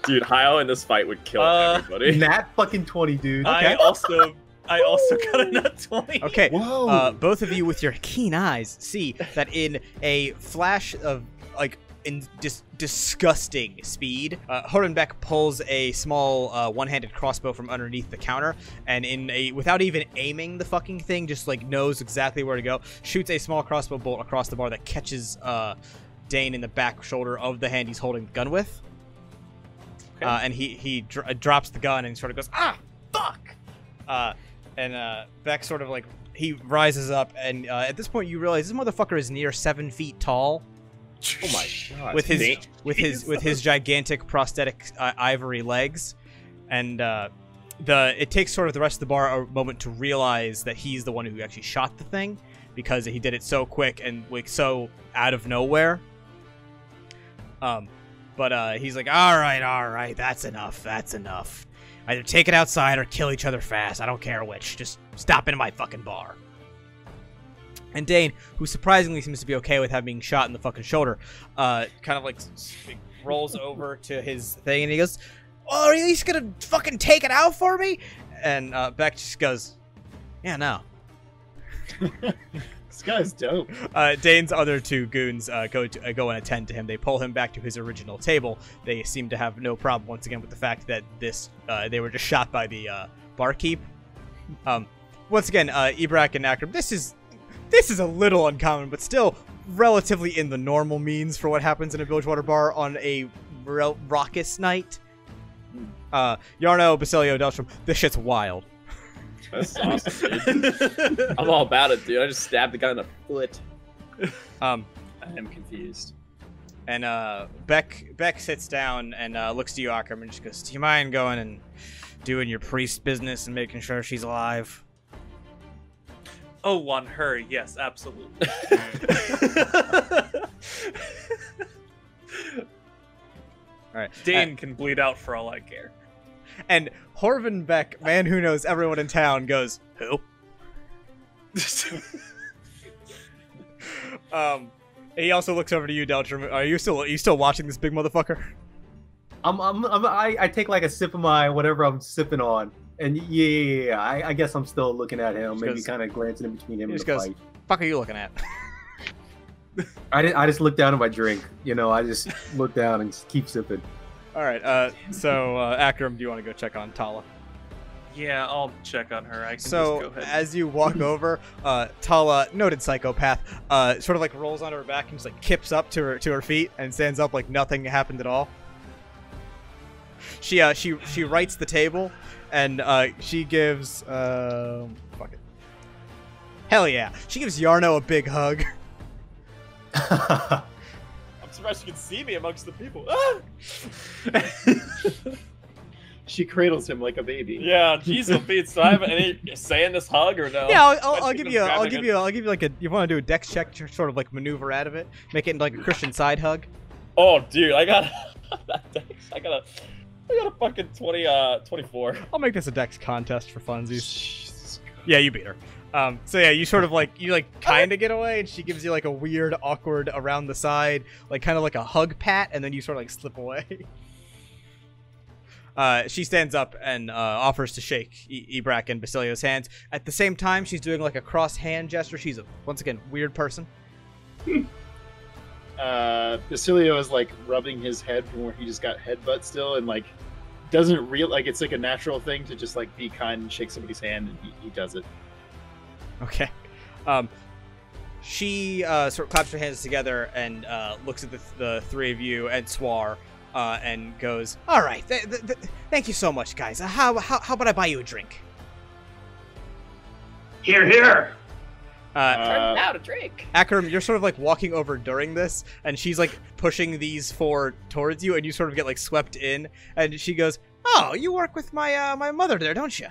Dude, Hio in this fight would kill Uh, everybody. Nat fucking 20, dude. I also I also got a nat twenty. Okay, Whoa! uh, both of you with your keen eyes see that in a flash of like in dis- disgusting speed. Uh, Hornbeck pulls a small uh, one-handed crossbow from underneath the counter, and in a without even aiming the fucking thing, just like knows exactly where to go. Shoots a small crossbow bolt across the bar that catches uh, Dane in the back shoulder of the hand he's holding the gun with. Okay. Uh, and he he dr- drops the gun and sort of goes ah fuck. And uh, Beck sort of like he rises up, and uh, at this point you realize this motherfucker is near seven feet tall Oh my god. with his with his with his gigantic prosthetic uh, ivory legs, and uh, the it takes sort of the rest of the bar a moment to realize that he's the one who actually shot the thing because he did it so quick and like so out of nowhere. Um, but uh, he's like, all right, all right, that's enough, that's enough. Either take it outside or kill each other fast. I don't care which. Just stop into my fucking bar. And Dane, who surprisingly seems to be okay with having being shot in the fucking shoulder, uh, kind of like rolls (laughs) over to his thing and he goes, "Oh, are you at least gonna fucking take it out for me?" And uh, Beck just goes, "Yeah, no." (laughs) This guy's dope. Uh, Dane's other two goons uh, go to uh, go and attend to him. They pull him back to his original table. They seem to have no problem once again with the fact that this uh, they were just shot by the uh, barkeep. Um, once again, uh, Ebrak and Akram. This is this is a little uncommon, but still relatively in the normal means for what happens in a Bilgewater bar on a raucous night. Uh, Yarno, Basilio, Deltram, this shit's wild. That's (laughs) awesome, dude. I'm all about it, dude. I just stabbed the guy in the foot. Um, I am confused. And uh, Beck Beck sits down and uh, looks to you, Akram, and just goes, "Do you mind going and doing your priest business and making sure she's alive?" Oh, on her, yes, absolutely. (laughs) All right, Dane can bleed out for all I care. And Horvan Beck, man who knows everyone in town, goes, "Who?" (laughs) Um, he also looks over to you, Deltram. Are you still are you still watching this big motherfucker? I'm, I'm, I'm I, I take like a sip of my whatever I'm sipping on, and yeah, yeah, yeah, I, I guess I'm still looking at him, Just maybe kind of glancing in between him and just the goes- fight. Fuck are you looking at? I, did, I just look down at my drink, you know. I just look down and keep sipping. All right. Uh, so uh, Akram, do you want to go check on Tala? Yeah, I'll check on her. I can So just go ahead. as you walk (laughs) over, uh, Tala, noted psychopath, uh, sort of like rolls onto her back and just like kips up to her to her feet and stands up like nothing happened at all. She uh she she writes the table, and uh she gives um fuck it. Hell yeah, she gives Yarno a big hug. (laughs) I'm surprised you can see me amongst the people. Ah! (laughs) She cradles him like a baby. yeah, jeez, (laughs) Pete. So I have any say in this hug or no? yeah, I'll, I'll, I I'll give you a, I'll give it. you a, I'll give you like a you want to do a dex check to sort of like maneuver out of it, make it into like a Christian side hug. Oh, dude, I got (laughs) that dex. I got a, I got a fucking twenty, uh, twenty-four. I'll make this a dex contest for funsies. Jesus Yeah, you beat her. Um, so yeah, you sort of like you like kind of get away, and she gives you like a weird, awkward around the side, like kind of like a hug pat, and then you sort of like slip away. (laughs) Uh, she stands up and uh, offers to shake e- Ebrak and Basilio's hands. At the same time, she's doing like a cross hand gesture. She's a once again weird person. uh, Basilio is like rubbing his head from where he just got headbutt still, and like doesn't real like it's like a natural thing to just like be kind and shake somebody's hand, and he, he does it. Okay. Um, she uh, sort of claps her hands together and uh, looks at the, the three of you and Swar uh, and goes, "All right, th- th- th- thank you so much, guys. Uh, how, how how about I buy you a drink?" Here, here. Uh, Uh, out a drink. Akram, you're sort of like walking over during this, and she's like pushing these four towards you, and you sort of get like swept in, and she goes, "Oh, you work with my uh, my mother there, don't you?"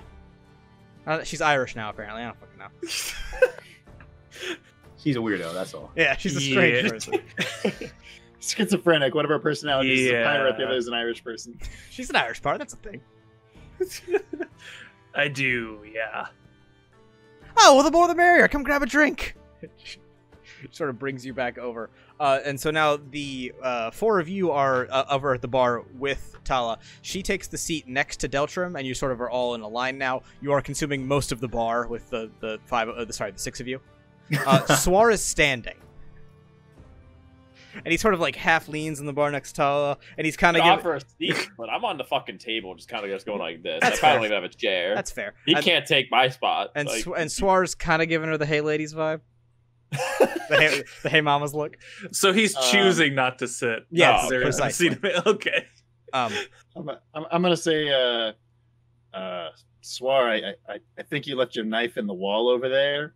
Uh, she's Irish now, apparently. I don't fucking know. (laughs) (laughs) She's a weirdo. That's all. Yeah, she's a strange Yeah. person. (laughs) Schizophrenic. One of our personalities is a pirate, the Yeah. other is an Irish person. She's an Irish part. That's a thing. I do, yeah. Oh, well, the more the merrier. Come grab a drink. (laughs) sort of brings you back over. Uh, and so now the uh, four of you are uh, over at the bar with Tala. She takes the seat next to Deltram, and you sort of are all in a line now. You are consuming most of the bar with the the five, uh, the, sorry, the six of you. Uh, (laughs) Swar is standing. and he sort of like half leans in the bar next to Tala, and he's kind of could giving. offer a seat, but I'm on the fucking table, just kind of just going like this. That's I probably fair. don't even have a chair. That's fair. he and, can't take my spot. And like, Sw- and Swar's kind of giving her the "Hey ladies" vibe, (laughs) the "Hey, the hey mamas" look. So he's Um, choosing not to sit. Yes, Is there a precisely. (laughs) seat Okay. Um, I'm, I'm, I'm gonna say, uh, uh, Swar, I, I, I think you left your knife in the wall over there.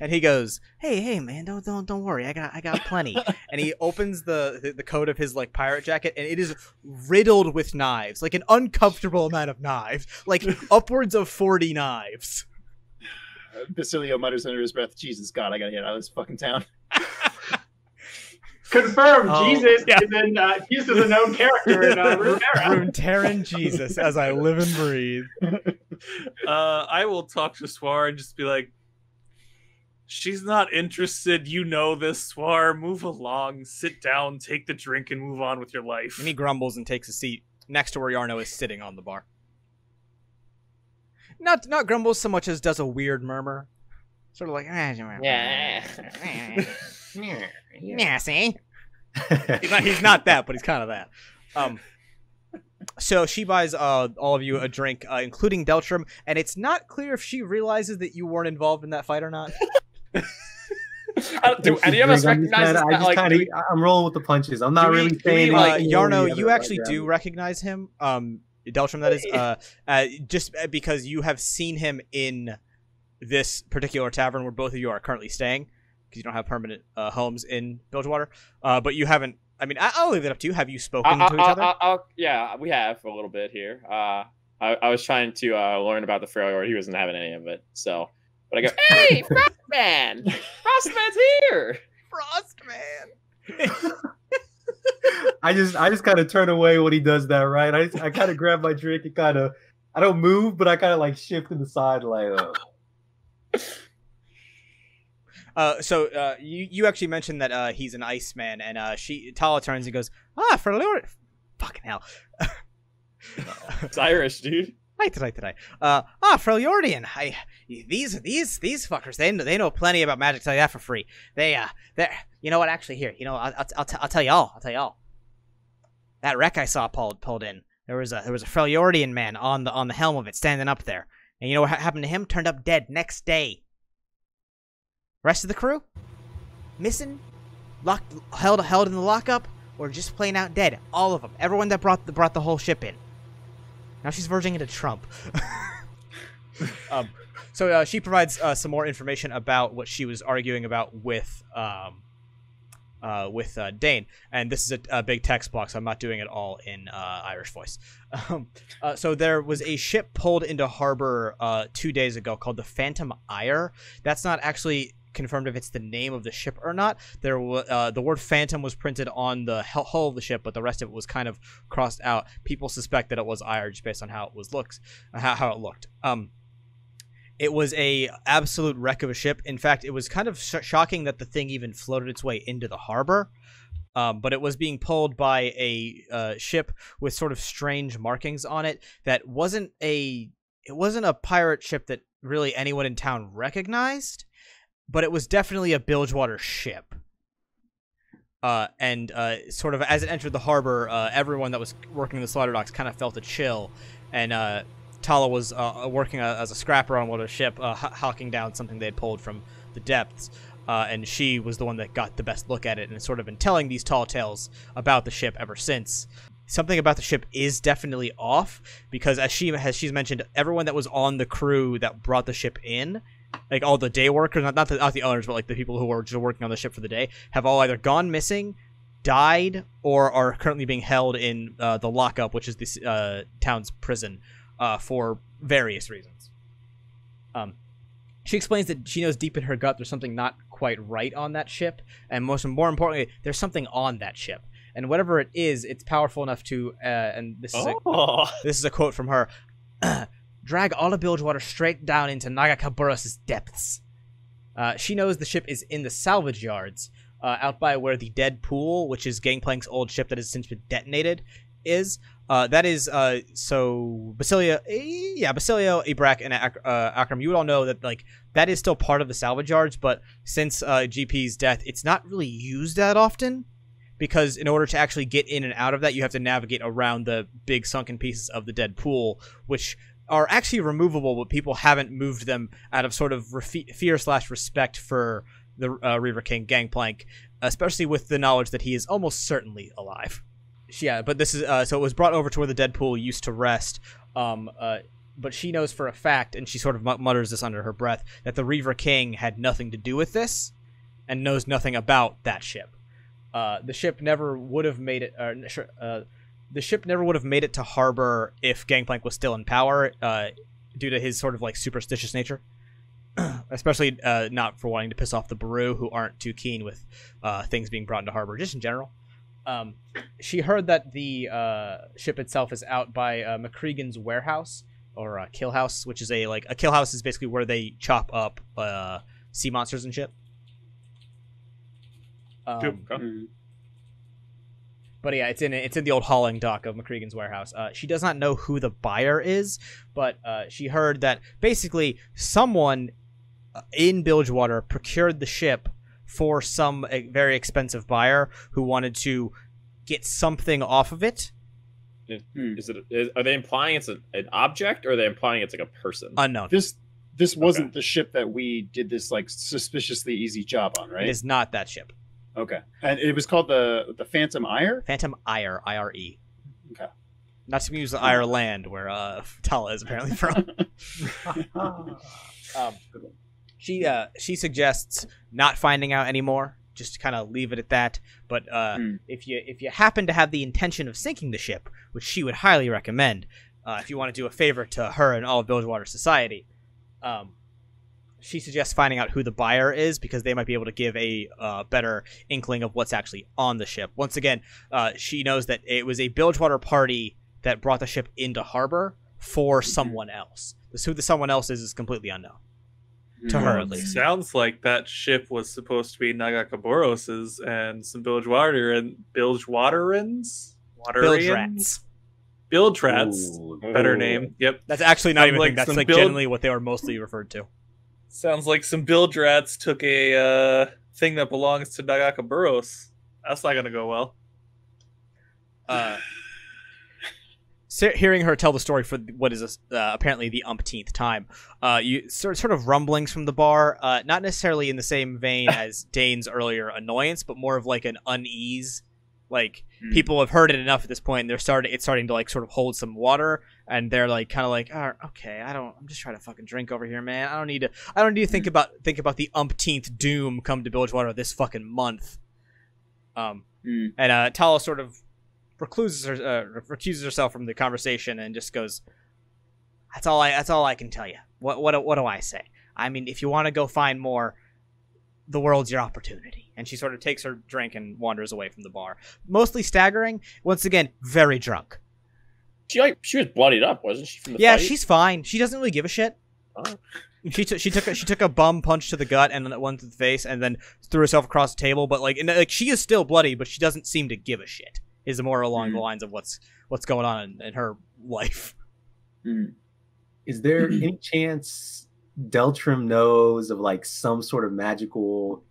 and he goes, "Hey, hey, man, don't don't don't worry, I got I got plenty." (laughs) and he opens the, the the coat of his like pirate jacket, and it is riddled with knives, like an uncomfortable amount of knives, like upwards of forty knives. (laughs) Basilio mutters under his breath, Jesus God, I gotta get out of this fucking town. (laughs) Confirmed. Oh, Jesus yeah. is in. Uh, Jesus is a known character in uh, (laughs) Runeterra. Runeterran Jesus, as I live and breathe. Uh, I will talk to Swar and just be like, "She's not interested. You know this, Swar. Move along. Sit down. Take the drink and move on with your life." And he grumbles and takes a seat next to where Yarno is sitting on the bar. Not not grumbles so much as does a weird murmur, sort of like yeah. yeah, see. (laughs) He's not, he's not that, but he's kind of that. Um, so she buys uh, all of you a drink, uh, including Deltram, and it's not clear if she realizes that you weren't involved in that fight or not. (laughs) Uh, do any of us I'm recognize kinda- I just like, kinda, we, I'm rolling with the punches. I'm not we- really saying uh, anything. Yarno, you actually that. do recognize him. Um, Deltram, that is, uh, uh, just because you have seen him in this particular tavern where both of you are currently staying, because you don't have permanent uh, homes in Bilgewater. Uh, but you haven't. I mean, I- I'll leave it up to you. Have you spoken I, to each other? I, I'll- yeah, we have a little bit here. Uh, I, I was trying to uh, learn about the Freljord. He wasn't having any of it. So, but I go, hey, (laughs) Frostman! (laughs) Frostman's here! Frostman. (laughs) (laughs) I just I just kind of turn away when he does that, right? I I kind of grab my drink and kind of I don't move, but I kind of like shift to the side, like uh, Uh, so uh, you you actually mentioned that uh, he's an Iceman, and uh, she Tala turns and goes, ah, Freljord, fucking hell. (laughs) It's Irish, dude. Right, right, right. Uh, ah, Freljordian. I these these these fuckers. They know, they know plenty about magic. Tell you that for free. They uh, they you know what? Actually, here, you know, I'll I'll, I'll, t- I'll tell y'all. I'll tell y'all. That wreck I saw pulled pulled in. There was a there was a Freljordian man on the on the helm of it, standing up there. And you know what happened to him? Turned up dead next day. Rest of the crew, missing, locked, held held in the lockup, or just plain out dead. All of them. Everyone that brought the brought the whole ship in. Now she's verging into Trump. (laughs) um, so uh, she provides uh, some more information about what she was arguing about with um, uh, with uh, Dane, and this is a, a big text block, so I'm not doing it all in uh, Irish voice. (laughs) Um, uh, so there was a ship pulled into harbor two days ago called the Phantom Ire. That's not actually confirmed if it's the name of the ship or not. There, wa- uh, the word Phantom was printed on the hull of the ship, but the rest of it was kind of crossed out. People suspect that it was Ire just based on how it was looks, how, how it looked. Um, it was a absolute wreck of a ship. In fact, it was kind of sh- shocking that the thing even floated its way into the harbor. Um, but it was being pulled by a uh, ship with sort of strange markings on it that wasn't a it wasn't a pirate ship that really anyone in town recognized, but it was definitely a Bilgewater ship. Uh, and uh, sort of as it entered the harbor, uh, everyone that was working in the slaughter docks kind of felt a chill, and uh, Tala was uh, working uh as a scrapper on of the ship, uh, hawking down something they pulled from the depths. Uh, and she was the one that got the best look at it and sort of been telling these tall tales about the ship ever since. Something about the ship is definitely off because, as she has she's mentioned, everyone that was on the crew that brought the ship in, like all the day workers, not not the, not the owners, but like the people who are just working on the ship for the day, have all either gone missing, died, or are currently being held in uh, the lockup, which is the uh, town's prison, uh, for various reasons. Um, she explains that she knows deep in her gut there's something not quite right on that ship, and most more importantly, there's something on that ship, and whatever it is, it's powerful enough to. Uh, and this is a, Oh, this is a quote from her. (clears throat) Drag all of Bilgewater straight down into Nagakabouros' depths. Uh, she knows the ship is in the salvage yards, uh, out by where the dead pool, which is Gangplank's old ship that has since been detonated, is. Uh, that is uh, so Basilia, eh, yeah, Basilio, Ebrak, and uh, Akram. You would all know that like that is still part of the salvage yards, but since uh, GP's death, it's not really used that often because in order to actually get in and out of that, you have to navigate around the big sunken pieces of the dead pool, which are actually removable, but people haven't moved them out of sort of fear slash respect for the uh, Reaver King Gangplank, especially with the knowledge that he is almost certainly alive. Yeah, but this is uh, so it was brought over to where the Deadpool used to rest. Um, uh, but she knows for a fact, and she sort of mutters this under her breath, that the Reaver King had nothing to do with this, and knows nothing about that ship. Uh, the ship never would have made it. Sure, uh, the ship never would have made it to harbor if Gangplank was still in power, uh, due to his sort of like superstitious nature. (clears throat) Especially uh, not for wanting to piss off the Buhru, who aren't too keen with uh, things being brought into harbor, just in general. Um, she heard that the uh, ship itself is out by uh, McCregan's warehouse or uh, kill house, which is a like a kill house is basically where they chop up uh, sea monsters and shit. Um, Okay. But yeah, it's in it's in the old hauling dock of McCregan's warehouse. Uh, she does not know who the buyer is, but uh, she heard that basically someone uh, in Bilgewater procured the ship for some uh, very expensive buyer who wanted to get something off of it. Is it? Is, are they implying it's a, an object, or are they implying it's like a person? Unknown. This this wasn't the ship that we did this like suspiciously easy job on, right? It is not that ship. Okay, and it was called the the Phantom Ire. Phantom Ire, I R E. Okay. Not to use the Ireland where uh, (laughs) Tala is apparently from. (laughs) Um, she uh, she suggests not finding out anymore, just kind of leave it at that. But uh, Hmm. if you if you happen to have the intention of sinking the ship, which she would highly recommend, uh, if you want to do a favor to her and all of Bilgewater society, um, she suggests finding out who the buyer is because they might be able to give a uh, better inkling of what's actually on the ship. Once again, uh, she knows that it was a Bilgewater party that brought the ship into harbor for someone else. This who the someone else is is completely unknown. To her, at least. Sounds like that ship was supposed to be Nagakabouros's and some Bilgewater and Bilgewaterans? Bilge Waterians? rats. Bilge rats. Ooh. Better name. Yep. That's actually not Sounds even. a like thing. That's like build- generally what they were mostly referred to. Sounds like some bilge rats took a uh, thing that belongs to Nagakabouros. That's not gonna go well. Uh, hearing her tell the story for what is uh, apparently the umpteenth time, uh, you sort sort of rumblings from the bar, uh, not necessarily in the same vein (laughs) as Dane's earlier annoyance, but more of like an unease. Like Hmm. people have heard it enough at this point, and they're starting. It's starting to like sort of hold some water, and they're like kind of like, oh, okay, I don't. I'm just trying to fucking drink over here, man. I don't need to. I don't need to think about think about the umpteenth doom come to Bilgewater this fucking month. Um, Hmm. and uh, Tala sort of recluses her, uh, recuses herself from the conversation and just goes, "That's all I. That's all I can tell you. What what what do I say? I mean, if you want to go find more, the world's your opportunity." And she sort of takes her drink and wanders away from the bar, mostly staggering. Once again, very drunk. She like she was bloodied up, wasn't she? From the yeah, fight? she's fine. She doesn't really give a shit. Oh. She took she took a, she took a bum punch to the gut and then one to the face and then threw herself across the table. But like, and, like she is still bloody, but she doesn't seem to give a shit. Is more along the Mhm. lines of what's what's going on in, in her life. Hmm. Is there (clears throat) any chance Deltram knows of like some sort of magical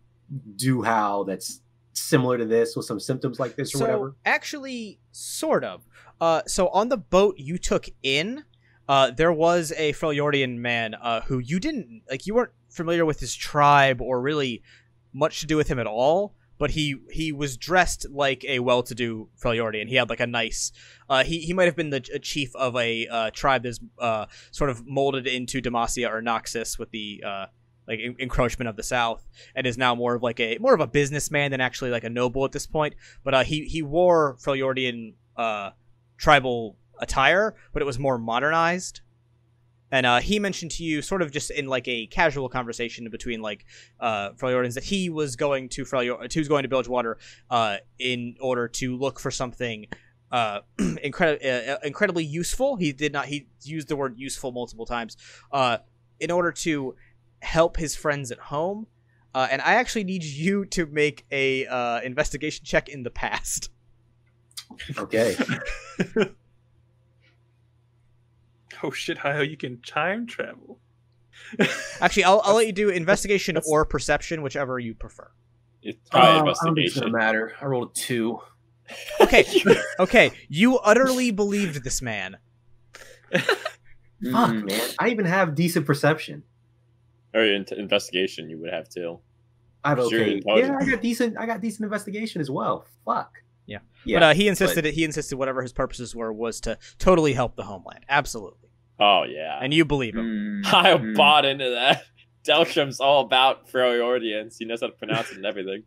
do how that's similar to this with some symptoms like this or so whatever? actually, sort of. Uh, so on the boat you took in, uh, there was a Freljordian man uh, who you didn't like. You weren't familiar with his tribe or really much to do with him at all. But he he was dressed like a well-to-do Freljordian. He had like a nice. Uh, he he might have been the chief of a uh, tribe that's uh, sort of molded into Demacia or Noxus with the uh, like en- encroachment of the South, and is now more of like a more of a businessman than actually like a noble at this point. But uh, he he wore Freljordian uh, tribal attire, but it was more modernized. And uh, he mentioned to you, sort of just in like a casual conversation between like uh, Freljordans, that he was going to Freljord, he was going to Bilgewater uh, in order to look for something uh, (clears throat) incredi- uh, incredibly useful. He did not. He used the word useful multiple times. Uh, in order to help his friends at home. Uh, and I actually need you to make a uh, investigation check in the past. Okay. (laughs) (laughs) Oh shit, how you can time travel. (laughs) Actually, I'll, I'll let you do investigation that's- or perception, whichever you prefer. It's Uh, probably I don't think it's matter. I rolled a two. Okay, (laughs) okay. You utterly believed this man. Fuck, Mm. man. I even have decent perception. or in- investigation, you would have to. I have okay. Yeah, I got decent. I got decent investigation as well. Fuck. Yeah. Yeah. but uh, he insisted he insisted whatever his purposes were was to totally help the homeland. Absolutely, Oh yeah, and you believe him. Mm. (laughs) I Mm. bought into that. (laughs) Deltram's all about Freljordians. He knows how to pronounce it and everything.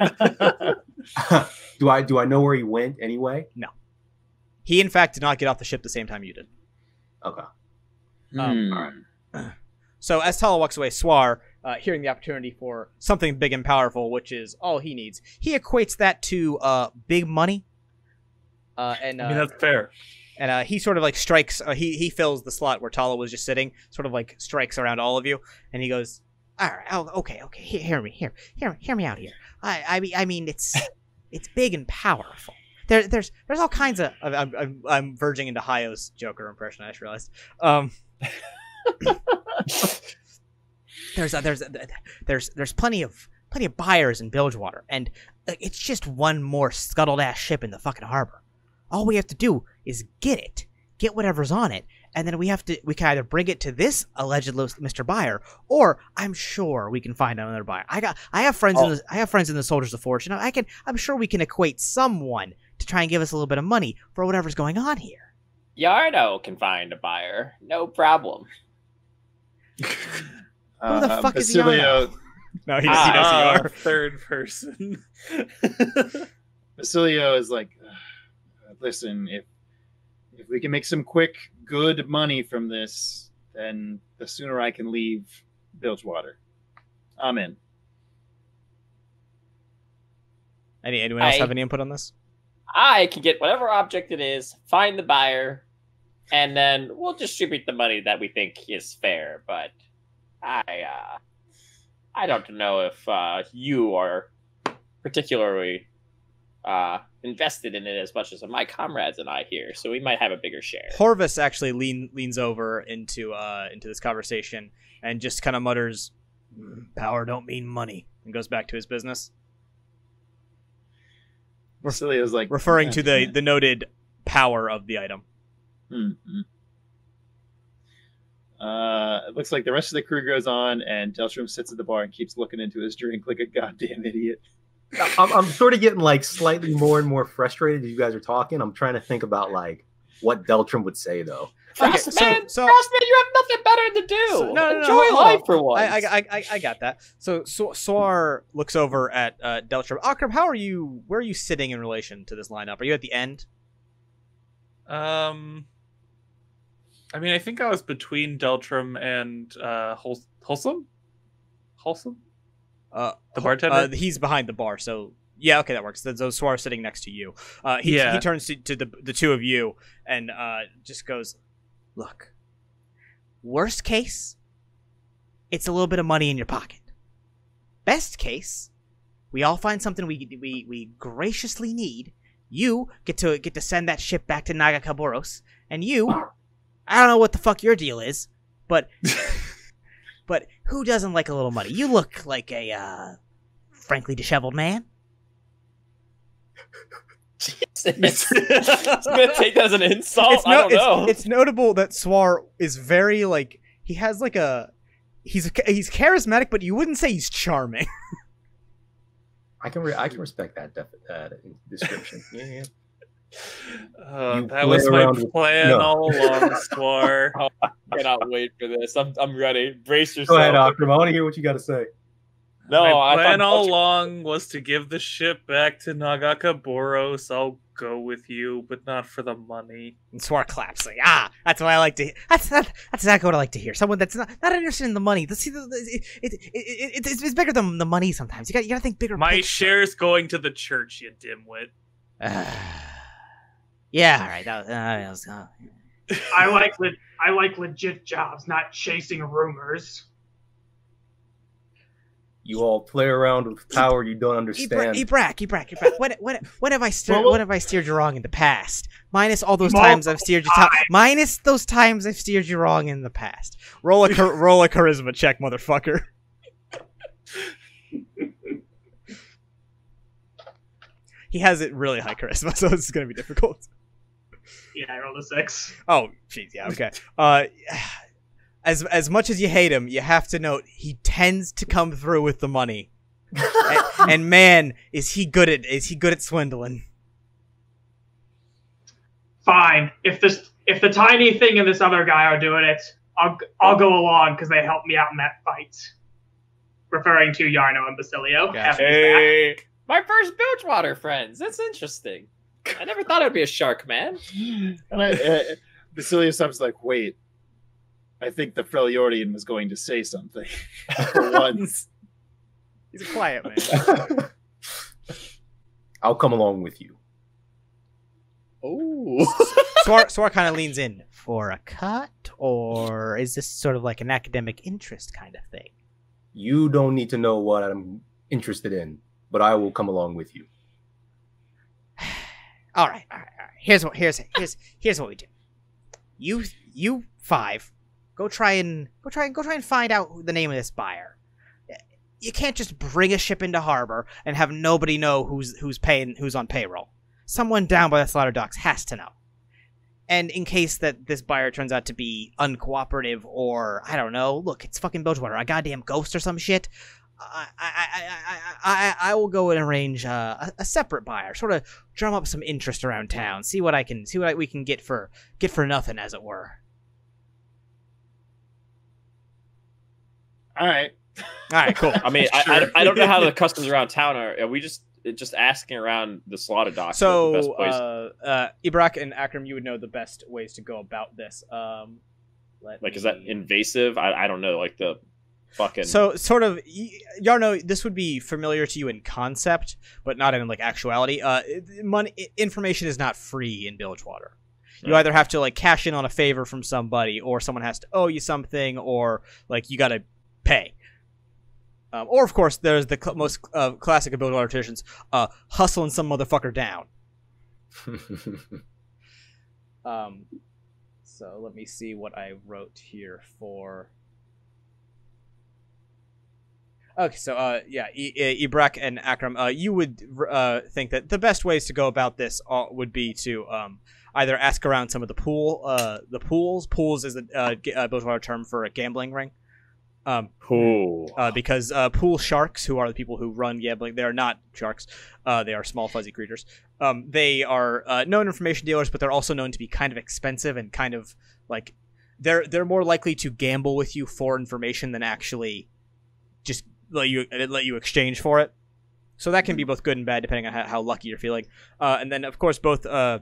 (laughs) do I do I know where he went anyway? No. He in fact did not get off the ship the same time you did. Okay. Um, Mm. (clears throat) So as Tala walks away, Swar, uh, hearing the opportunity for something big and powerful, which is all he needs, he equates that to uh, big money. Uh, and I mean uh, that's fair. And uh, he sort of like strikes. Uh, he he fills the slot where Tala was just sitting, sort of like strikes around all of you, and he goes, "All right, oh, okay, okay, hear, hear me, hear, hear, hear me out here. I, I mean, I mean, it's (laughs) it's big and powerful. There, there's there's all kinds of. I'm, I'm, I'm verging into Hayo's Joker impression. I just realized. Um, (laughs) there's uh, there's there's there's plenty of plenty of buyers in Bilgewater, and uh, it's just one more scuttled ass ship in the fucking harbor. All we have to do is get it, get whatever's on it, and then we have to we can either bring it to this alleged Mr. Buyer, or I'm sure we can find another buyer. I got I have friends in Oh. the I have friends in the Soldiers of Fortune. I can I'm sure we can equate someone to try and give us a little bit of money for whatever's going on here. Yardo can find a buyer, no problem. Who the Uh, fuck is Basilio, (laughs) No, he, does- he knows who you Ah, third person. (laughs) Basilio is like, "Uh, listen, if if we can make some quick, good money from this, then the sooner I can leave Bilgewater. I'm in. Any, anyone else I- have any input on this? I can get whatever object it is, find the buyer, and then we'll distribute the money that we think is fair. But I, uh, I don't know if uh, you are particularly uh, invested in it as much as my comrades and I here, so we might have a bigger share. Horvis actually lean, leans over into uh, into this conversation and just kind of mutters, "Mm, "Power don't mean money," and goes back to his business, Silly was like referring to the "Ah, (laughs) the noted power of the item. Mm, mm. Uh, it looks like the rest of the crew goes on, and Deltram sits at the bar and keeps looking into his drink like a goddamn idiot. I'm, I'm sort of getting like slightly more and more frustrated as you guys are talking. I'm trying to think about like what Deltram would say though. Frostman, so- so- Frostman, you have nothing better to do. So- no, no, no, Enjoy hold on. life for once. I, I, I, I- I got that. So, so Swar looks over at uh, Deltram. Akram, how are you? Where are you sitting in relation to this lineup? Are you at the end? Um, I mean, I think I was between Deltram and uh, Whol- Wholesome. Wholesome, Uh, the bartender. Uh, he's behind the bar, so yeah, okay, that works. So so Swar sitting next to you. Uh, he, Yeah. he turns to, to the the two of you and uh, just goes, "Look, worst case, it's a little bit of money in your pocket. Best case, we all find something we we we graciously need. You get to get to send that ship back to Nagakabouros, and you, I don't know what the fuck your deal is, but." (laughs) But who doesn't like a little money? You look like a, uh, frankly disheveled man. Jesus. (laughs) I'm gonna take that as an insult. it's, I no- don't it's, know. it's notable that Swar is very, like, he has, like, a. He's a, he's charismatic, but you wouldn't say he's charming. I can re- I can respect that def- uh, description. (laughs) Yeah, yeah. Uh, that was my around with- plan no. all along, Swar. (laughs) cannot wait for this. I'm, I'm ready. Brace yourself. Go yourself. ahead, Akram. I want to hear what you got to say. No, my I plan all Belgium- along was to give the ship back to Nagakabouros. I'll go with you, but not for the money. And Swar claps, like, ah, that's what I like to hear. That's, that, that's exactly what I like to hear. Someone that's not, not interested in the money. The, see, the, the, it, it, it, it's, it's bigger than the money sometimes. You got you got to think bigger. My picture. share's going to the church, you dimwit. (sighs) yeah, all right. That, uh, that was, uh, (laughs) I like le- I like legit jobs, not chasing rumors. You all play around with power you don't understand. Ebrak, Ebrak, Ebrak. When, when, when have I steered? Well, when have I steered you wrong in the past? Minus all those times I've steered you. To- minus those times I've steered you wrong in the past. Roll a char- (laughs) roll a charisma check, motherfucker. (laughs) he has it really high charisma, so this is gonna be difficult. Yeah, I rolled a six. Oh, jeez, yeah, okay. Uh, (sighs) as as much as you hate him, you have to note he tends to come through with the money, and, (laughs) and man, is he good at is he good at swindling? Fine. If this, if the tiny thing and this other guy are doing it, I'll I'll go along because they helped me out in that fight. Referring to Yarno and Basilio. Gotcha. Have these back. Hey, my first Bilgewater friends. That's interesting. I never thought I'd be a shark man. And I, uh, Basilius was like, wait, I think the Freljordian was going to say something (laughs) for once. He's a quiet man. (laughs) I'll come along with you. Oh. Swar (laughs) Swar kind of leans in for a cut, or is this sort of like an academic interest kind of thing? You don't need to know what I'm interested in, but I will come along with you. All right, all right, all right. Here's what here's here's here's what we do. You you five, go try and go try and go try and find out the name of this buyer. You can't just bring a ship into harbor and have nobody know who's who's paying who's on payroll. Someone down by the slaughter docks has to know. And in case that this buyer turns out to be uncooperative or I don't know, look, it's fucking Bilgewater, a goddamn ghost or some shit. I I I I I, I will go and arrange uh, a, a separate buyer, sort of drum up some interest around town, see what I can see what I, we can get for get for nothing, as it were. All right. All right, cool. I mean, (laughs) I, Sure. I, I don't know how the customs around town are. Are we just just asking around the slaughter docks? what the best So, place- uh, uh, Ebrak and Akram, you would know the best ways to go about this. Um, let like, is that invasive? I, I don't know. Like the fucking. So, sort of, Yarno, this would be familiar to you in concept, but not in like actuality. Uh, money information is not free in Bilgewater. You Right. either have to like cash in on a favor from somebody, or someone has to owe you something, or like you got to pay. Um, or of course, there's the cl- most uh, classic of Bilgewater traditions: uh, hustling some motherfucker down. (laughs) Um, so let me see what I wrote here for. Okay, so uh, yeah, I- Ebrak and Akram, uh, you would uh, think that the best ways to go about this uh, would be to um, either ask around some of the pool, uh, the pools. Pools is a uh, g- uh, term for a gambling ring. Um, Ooh. uh, because uh, pool sharks, who are the people who run gambling, they are not sharks. Uh, they are small, fuzzy creatures. Um, they are uh, known information dealers, but they're also known to be kind of expensive and kind of like they're they're more likely to gamble with you for information than actually just let you let you exchange for it. So that can be both good and bad depending on how, how lucky you're feeling. Uh, and then of course both uh,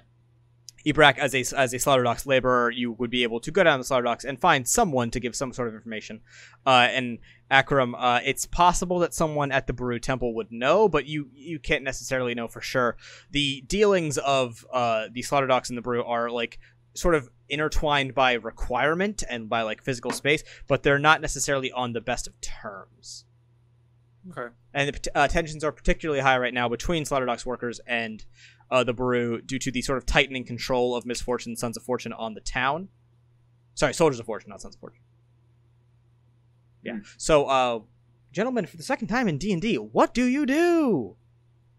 Ebrak as a as a slaughter docks laborer, you would be able to go down the slaughter docks and find someone to give some sort of information. Uh, and Akram, uh, it's possible that someone at the Buhru Temple would know, but you you can't necessarily know for sure. The dealings of uh, the slaughter docks and the Buhru are like sort of intertwined by requirement and by like physical space, but they're not necessarily on the best of terms. Okay. And the uh, tensions are particularly high right now between slaughter docks workers and uh, the Buhru due to the sort of tightening control of Miss Fortune, Sons of Fortune on the town. Sorry, Soldiers of Fortune, not Sons of Fortune. Yeah. So, uh, gentlemen, for the second time in D and D, what do you do?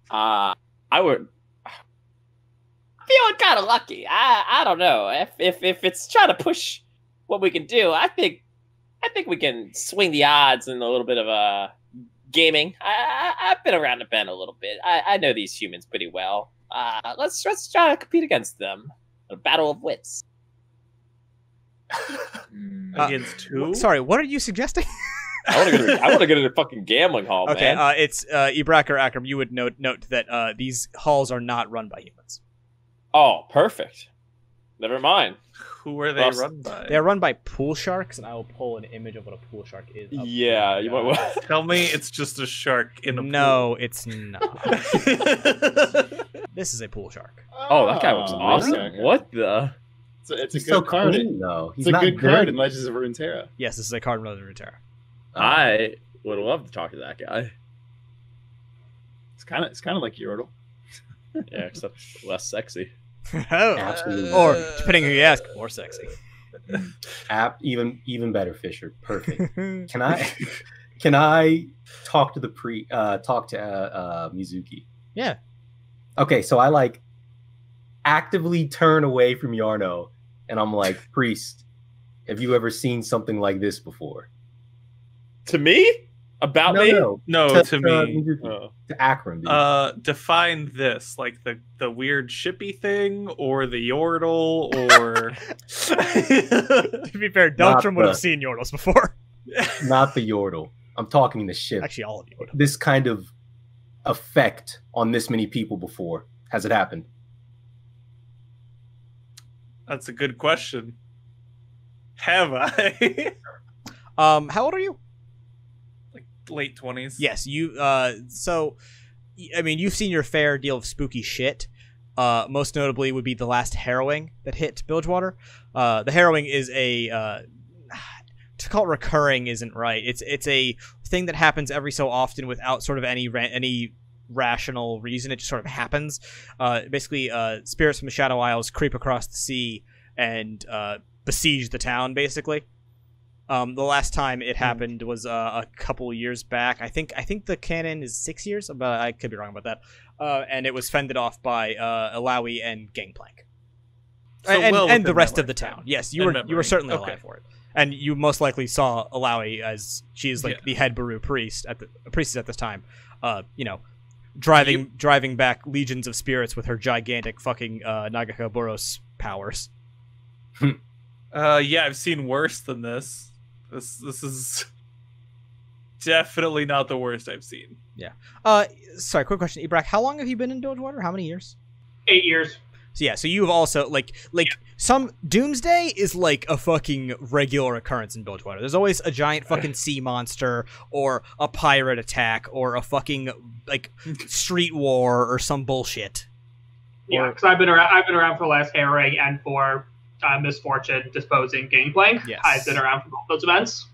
Uh, I would. Feeling kind of lucky. I I don't know if if if it's trying to push what we can do. I think I think we can swing the odds in a little bit of uh, gaming. I, I I've been around the bend a little bit. I I know these humans pretty well. Uh, let's let's try to compete against them. A battle of wits. (laughs) Uh, Against Wh- who? Sorry, what are you suggesting? (laughs) I want to go. To, I want to go to the (laughs) fucking gambling hall, okay, man. uh, it's uh, Ebrak or Akram. You would note note that uh, these halls are not run by humans. oh, perfect. Never mind. Who are they Ross- run by? They are run by pool sharks, and I will pull an image of what a pool shark is. Yeah, you might. want- to (laughs) Tell me it's just a shark in a No, it's not. (laughs) this is a pool shark. Oh, that guy looks Oh, awesome. okay, okay. What the? It's a, it's a good so card. clean, though. He's It's a not good card in Legends of Runeterra. Yes, this is a card in Legends of Runeterra. Uh, I would love to talk to that guy. It's kind of it's kind of like Yordle. Yeah, except less sexy. (laughs) oh. Absolutely. Or depending who you ask, more sexy. (laughs) App even even better, Fisher. Perfect. (laughs) Can I can I talk to the pre uh talk to uh, uh Mizuki? Yeah. Okay, so I like actively turn away from Yarno and I'm like, priest, have you ever seen something like this before? To me? About no, me? no, No, to uh, me. Mizuki, Oh. to Akram. Uh, define this like the the weird shippy thing, or the yordle, or (laughs) to be fair, Deltram would have seen Yordles before. (laughs) Not the Yordle. I'm talking the ship. Actually, all of you this kind of effect on this many people before. Has it happened? That's a good question. Have I? (laughs) Um, how old are you? Late twenties. Yes, you. Uh, so, I mean, you've seen your fair deal of spooky shit. Uh, most notably would be the last harrowing that hit Bilgewater. Uh, the harrowing is a uh, (sighs) to call it recurring isn't right. It's it's a thing that happens every so often without sort of any ra- any rational reason. It just sort of happens. Uh, basically, uh, spirits from the Shadow Isles creep across the sea and uh, besiege the town. Basically, um, the last time it happened was uh, a couple years back. I think I think the canon is six years, but I could be wrong about that. Uh, and it was fended off by uh, Illaoi and Gangplank, So and, well and the rest of the town. Yes, you And were you were certainly Okay. alive for it, and you most likely saw Illaoi as she is like Yeah. the head Buhru priest at the priestess at this time. Uh, you know, driving You- driving back legions of spirits with her gigantic fucking uh, Nagakabouros powers. Uh, yeah, I've seen worse than this. This this is (laughs) definitely not the worst I've seen. Yeah. Uh, sorry, quick question, Ebrak. How long have you been in Bilgewater? How many years? Eight years. So yeah, so you've also like like some Doomsday is like a fucking regular occurrence in Bilgewater. There's always a giant (laughs) fucking sea monster or a pirate attack or a fucking like (laughs) street war or some bullshit. Yeah, because I've been around. I've been around for last harrowing and for uh, Miss Fortune disposing Gangplank. Yes. I've been around for both those events.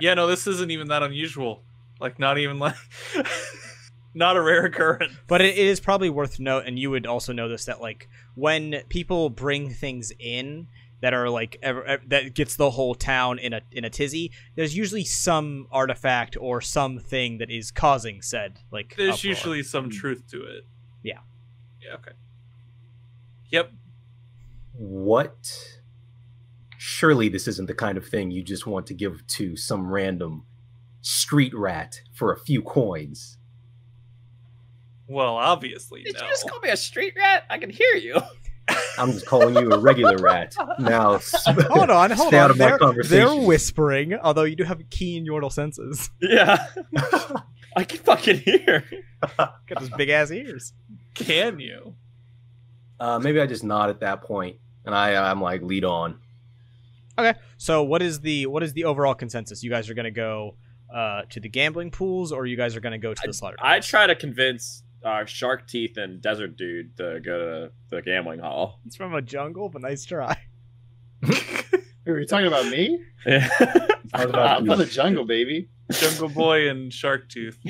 Yeah, no, this isn't even that unusual. Like, not even like, (laughs) not a rare occurrence. But it, it is probably worth note, and you would also know this that like when people bring things in that are like ever, ev- that gets the whole town in a in a tizzy, there's usually some artifact or something that is causing said like. There's uproar. usually some truth to it. Yeah. Yeah. Okay. Yep. What? Surely this isn't the kind of thing you just want to give to some random street rat for a few coins. Well, obviously Did no. you just call me a street rat? I can hear you. (laughs) I'm just calling you a regular rat. Now, (laughs) hold on, hold (laughs) stay out on. of They're, conversation. they're whispering, although you do have keen yordle senses. Yeah. I can fucking hear. Got those big ass ears. Can you? Uh, maybe I just nod at that point, and I I'm like lead on. Okay, so what is the what is the overall consensus? You guys are gonna go uh, to the gambling pools, or you guys are gonna go to the slaughter? I try to convince uh, Shark Teeth and Desert Dude to go to the gambling hall. It's from a jungle, but nice try. (laughs) Are you talking about me? Yeah. (laughs) I was about I'm from the jungle, baby. Jungle Boy and Shark Tooth. (laughs)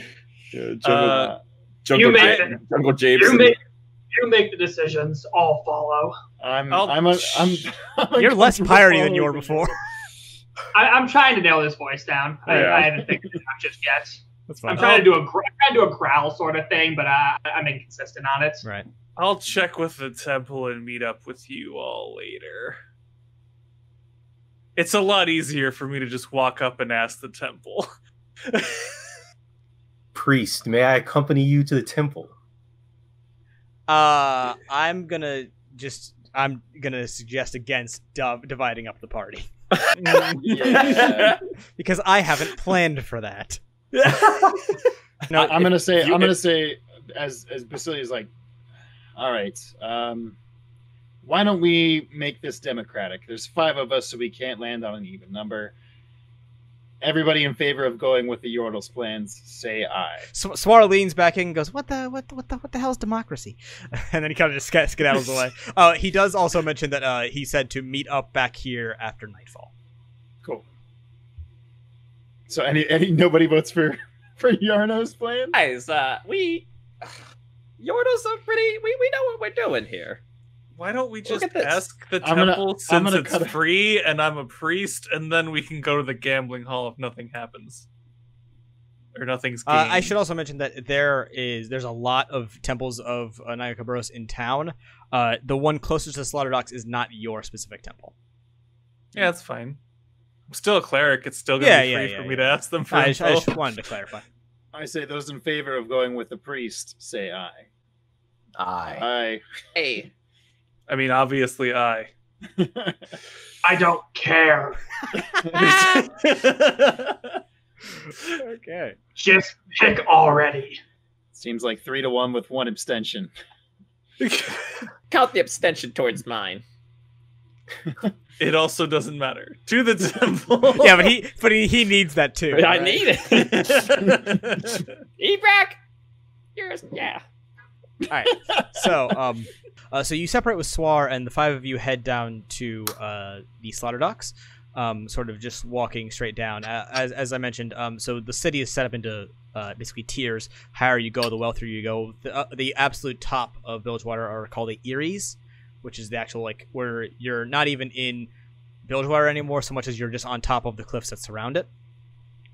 Yeah, jungle, Uh, jungle, you made Ja- it. jungle James. You make you make the decisions. I'll follow. I'm I'll- I'm a, I'm, (laughs) I'm You're less uncomfortable piratey than you were before. I, I'm trying to nail this voice down. I, Yeah. I haven't figured it out just yet. That's fine. I'm fine. trying to do a gr- I'm trying to do a growl sort of thing, but I, I'm inconsistent on it. Right. I'll check with the temple and meet up with you all later. It's a lot easier for me to just walk up and ask the temple. (laughs) Priest, may I accompany you to the temple? Uh, I'm gonna just I'm gonna suggest against div- dividing up the party (laughs) (laughs) because I haven't planned for that. (laughs) No, I, am gonna say you- I'm gonna say as as Basilia is like, all right, um, why don't we make this democratic? There's five of us, so we can't land on an even number. Everybody in favor of going with the Yordles plans, say aye. Sw- Swar leans back in and goes, "What the what the, what the what the hell is democracy?" (laughs) and then he kind of just sk- skedaddles (laughs) away. Uh, he does also mention that uh, he said to meet up back here after nightfall. Cool. So any any nobody votes for (laughs) for Yarno's plan? Guys, uh, we (sighs) Yordo's a pretty. We we know what we're doing here. Why don't we just ask the I'm gonna- temple I'm since gonna it's cut it. free and I'm a priest, and then we can go to the gambling hall if nothing happens. Or nothing's Uh, gained. I should also mention that there is there's a lot of temples of uh, Nagakabouros in town. Uh, the one closest to the slaughter docks is not your specific temple. Yeah, that's fine. I'm still a cleric. It's still gonna Yeah, be yeah, free yeah, for yeah. me to ask them for I just, I just wanted to clarify. I say those in favor of going with the priest say aye. Aye. Aye. Hey, I mean, obviously, I. I don't care. (laughs) okay. Just pick already. Seems like three to one with one abstention. (laughs) count the abstention towards mine. (laughs) it also doesn't matter to the temple. Yeah, but he but he, he needs that too. I right? need it. Ebrak, yours, yeah. All right. So, um, uh, so you separate with Swar, and the five of you head down to uh, the slaughter docks. Um, sort of just walking straight down. As, as I mentioned, um, so the city is set up into uh, basically tiers. Higher you go, the wealthier you go. The, uh, the absolute top of Bilgewater are called the Eyries, which is the actual like where you're not even in Bilgewater anymore, so much as you're just on top of the cliffs that surround it.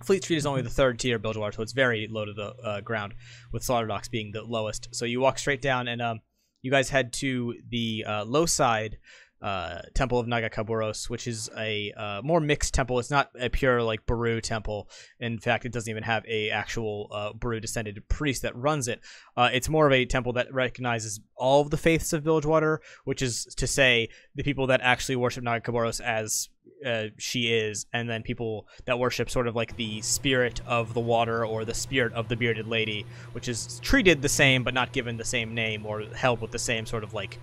Fleet Street is only the third tier of Bilgewater, so it's very low to the uh, ground with Slaughter Docks being the lowest. So you walk straight down, and um, you guys head to the uh, low side uh, Temple of Nagakabouros, which is a uh, more mixed temple. It's not a pure like Buhru temple. In fact, it doesn't even have a actual uh, Buhru descended priest that runs it. Uh, it's more of a temple that recognizes all of the faiths of Bilgewater, which is to say the people that actually worship Nagakabouros as uh, she is, and then people that worship sort of like the spirit of the water or the spirit of the bearded lady, which is treated the same but not given the same name or held with the same sort of like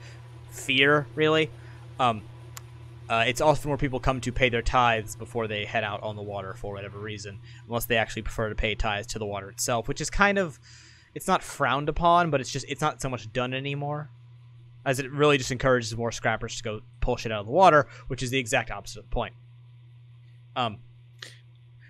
fear, really. Um, uh, it's often where people come to pay their tithes before they head out on the water for whatever reason, unless they actually prefer to pay tithes to the water itself, which is kind of, it's not frowned upon, but it's just it's not so much done anymore, as it really just encourages more scrappers to go pull shit out of the water, which is the exact opposite of the point. Um.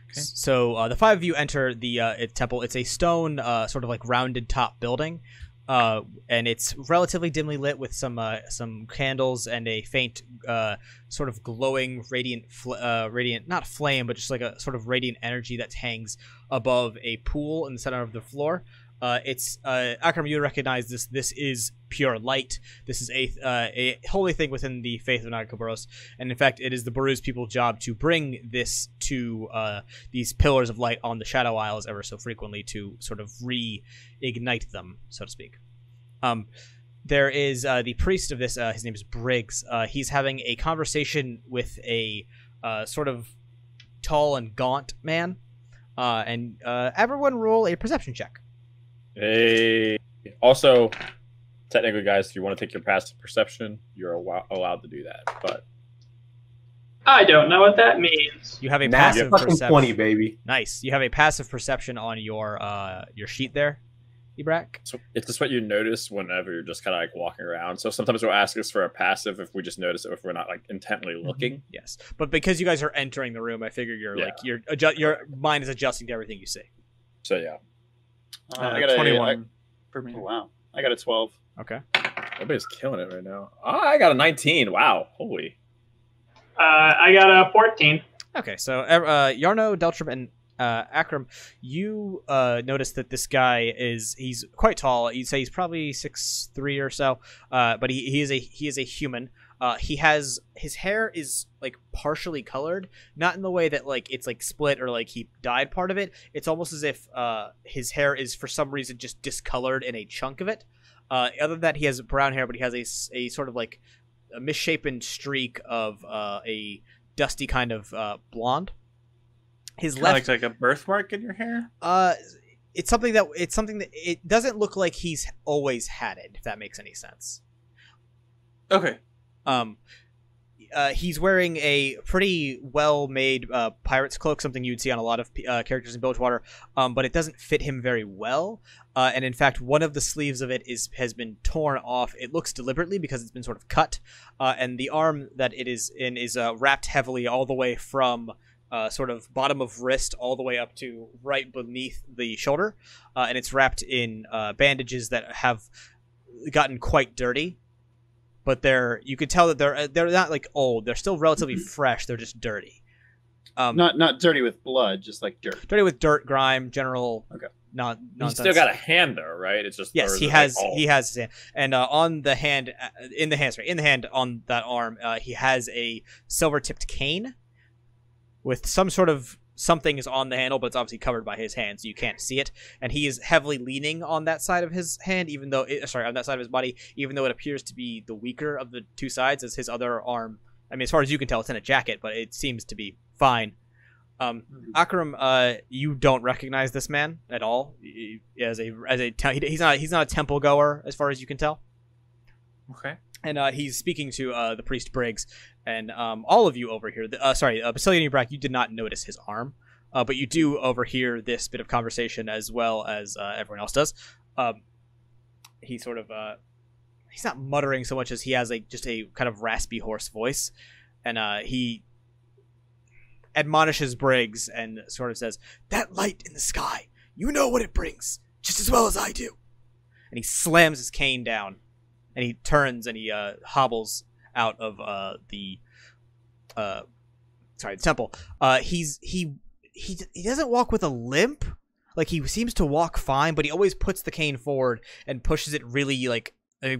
s- So uh, the five of you enter the uh, temple. It's a stone, uh, sort of like rounded top building, uh, and it's relatively dimly lit with some uh, some candles and a faint, uh, sort of glowing, radiant, fl- uh, radiant not flame, but just like a sort of radiant energy that hangs above a pool in the center of the floor. Uh, it's uh, Akram. You recognize this. This is pure light. This is a uh, a holy thing within the faith of Nagakabouros, and in fact, it is the Buhru's people's job to bring this to uh, these pillars of light on the Shadow Isles ever so frequently to sort of reignite them, so to speak. Um, there is uh, the priest of this. Uh, his name is Briggs. Uh, he's having a conversation with a uh, sort of tall and gaunt man, uh, and uh, everyone roll a perception check. Hey. Also, technically, guys, if you want to take your passive perception, you're allow- allowed to do that. But I don't know what that means. You have a Nat passive fucking perception. twenty, baby. Nice. You have a passive perception on your uh, your sheet there, Ebrak. so it's just what you notice whenever you're just kind of like walking around. So sometimes it'll ask us for a passive if we just notice it if we're not like intently looking. Yes, but because you guys are entering the room, I figure you're Yeah. like your adju- your mind is adjusting to everything you see. So yeah, Uh, I got a 21 for me. Oh, wow. I got a twelve. Okay. everybody's killing it right now. Oh, I got a 19. Wow, holy. Uh, I got a 14. Okay, so uh, Yarno, Deltram, and uh, Akram, you uh, notice that this guy is he's quite tall. You'd say he's probably six three or so, uh, but he, he is a he is a human. Uh, he has his hair is like partially colored, not in the way that like it's like split or like he dyed part of it. It's almost as if uh, his hair is for some reason just discolored in a chunk of it. Uh, other than that, he has brown hair, but he has a, a sort of like a misshapen streak of uh, a dusty kind of uh, blonde. His Kinda left, like like a birthmark in your hair. uh, it's something that it's something that it doesn't look like he's always had it. If that makes any sense. Okay. Um, uh, he's wearing a pretty well-made uh, pirate's cloak, something you'd see on a lot of uh, characters in Bilgewater, um, but it doesn't fit him very well. Uh, and in fact, one of the sleeves of it is has been torn off. It looks deliberately because it's been sort of cut, uh, and the arm that it is in is uh, wrapped heavily all the way from sort of bottom of wrist all the way up to right beneath the shoulder, and it's wrapped in bandages that have gotten quite dirty. But they're you can tell that they're they're not like old. They're still relatively fresh. They're just dirty. Um, Not not dirty with blood, just like dirt. dirty with dirt, grime, general. Okay. Not He's nonsense. still got a hand though, right? It's just or Yes, he it like has—he has his hand, and uh, on the hand, uh, in the hand, sorry, in the hand on that arm, uh, he has a silver-tipped cane with some sort of something is on the handle, but it's obviously covered by his hand, so you can't see it. And he is heavily leaning on that side of his hand, even though, it, sorry, on that side of his body, even though it appears to be the weaker of the two sides, as his other arm. I mean, as far as you can tell, it's in a jacket, but it seems to be fine. Um, Akram, uh, you don't recognize this man at all y- as a as a he's not he's not a temple goer as far as you can tell, Okay. And uh, he's speaking to uh, the priest Briggs and um, all of you over here. The- Uh, sorry, uh, Basilian Ebrak, you did not notice his arm, uh, but you do overhear this bit of conversation as well as uh, everyone else does. Um, he sort of uh, he's not muttering so much as he has like just a kind of raspy hoarse voice, and he admonishes Briggs and sort of says, That light in the sky, you know what it brings, just as well as I do. And he slams his cane down, and he turns and he uh, hobbles out of uh, the uh, sorry, the temple. Uh, he's he he he doesn't walk with a limp. Like he seems to walk fine, but he always puts the cane forward and pushes it really like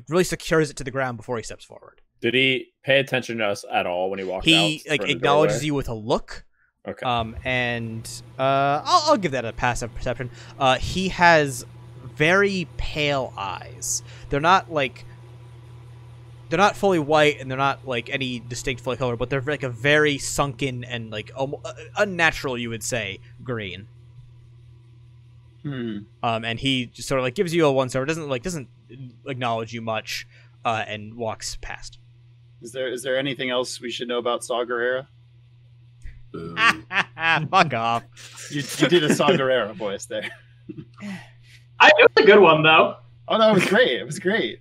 really secures it to the ground before he steps forward. Did he pay attention to us at all when he walked out? He like acknowledges you with a look, Okay. um, and uh, I'll, I'll give that a passive perception. Uh, he has very pale eyes. They're not like they're not fully white, and they're not like any distinct fully color, but they're like a very sunken and like almo- uh, unnatural, you would say, green. Hmm. Um, and he just sort of like gives you a one star, doesn't like doesn't acknowledge you much, uh, and walks past. Is there is there anything else we should know about Saw Gerrera? (laughs) Fuck off. You, you did a Saw Gerrera voice there. (laughs) I, it was a good one though. Oh no, it was great. It was great.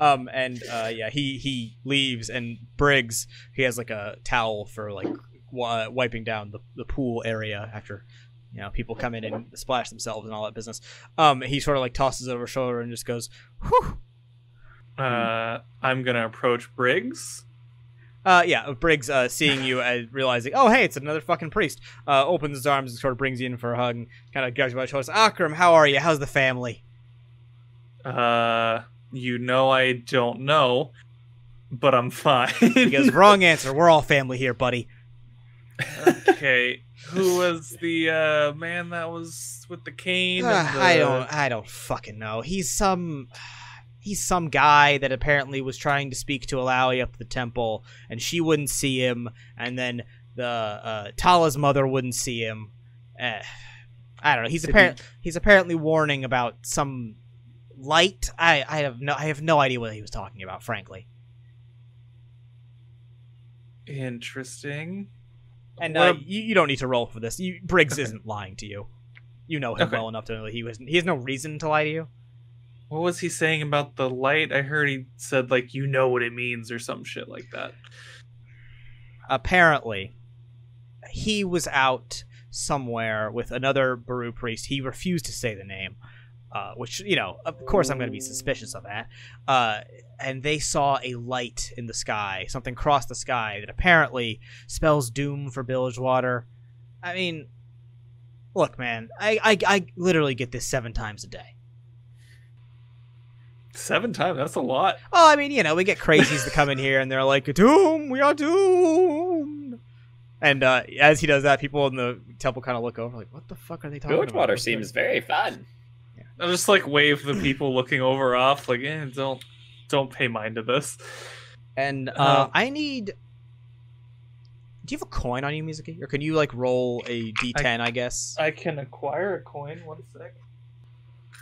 Um, and uh, yeah, he he leaves, and Briggs he has like a towel for like w- wiping down the, the pool area after you know people come in and splash themselves and all that business. Um, he sort of like tosses it over his shoulder and just goes, "Whew." Uh, I'm gonna approach Briggs. Uh, yeah, Briggs, uh, seeing you and realizing, oh, hey, it's another fucking priest, uh, opens his arms and sort of brings you in for a hug and kind of grabs you by the shoulders. Akram, how are you? How's the family? Uh, you know I don't know, but I'm fine. He goes, wrong answer. We're all family here, buddy. okay, who was the uh, man that was with the cane? and Uh, I don't, I don't fucking know. He's some, he's some guy that apparently was trying to speak to Illaoi up the temple, and she wouldn't see him, and then the uh, Tala's mother wouldn't see him. Eh, I don't know. He's Did apparent, he's apparently warning about some light. I, I have no, I have no idea what he was talking about, frankly. Interesting. And uh, you, you don't need to roll for this. You, Briggs Okay. isn't lying to you. You know him Okay. well enough to know that he was. He has no reason to lie to you. What was he saying about the light? I heard he said like you know what it means or some shit like that. apparently he was out somewhere with another Buhru priest. He refused to say the name, uh, which you know, of course, I'm going to be suspicious of that. Uh, and they saw a light in the sky, something cross the sky that apparently spells doom for Bilgewater. I mean, look, man, I, I I literally get this seven times a day. Seven times. That's a lot. Oh, I mean, you know, we get crazies to come in here and they're like, "Doom, we are doomed." And uh, as he does that, people in the temple kind of look over, like, "What the fuck are they talking about?" Bilgewater seems very fun. I just like wave the people looking over off, like, eh, don't don't pay mind to this. And uh, Uh, I need. Do you have a coin on you, Mizuki, or can you like roll a d10? I, guess. I can acquire a coin. One sec.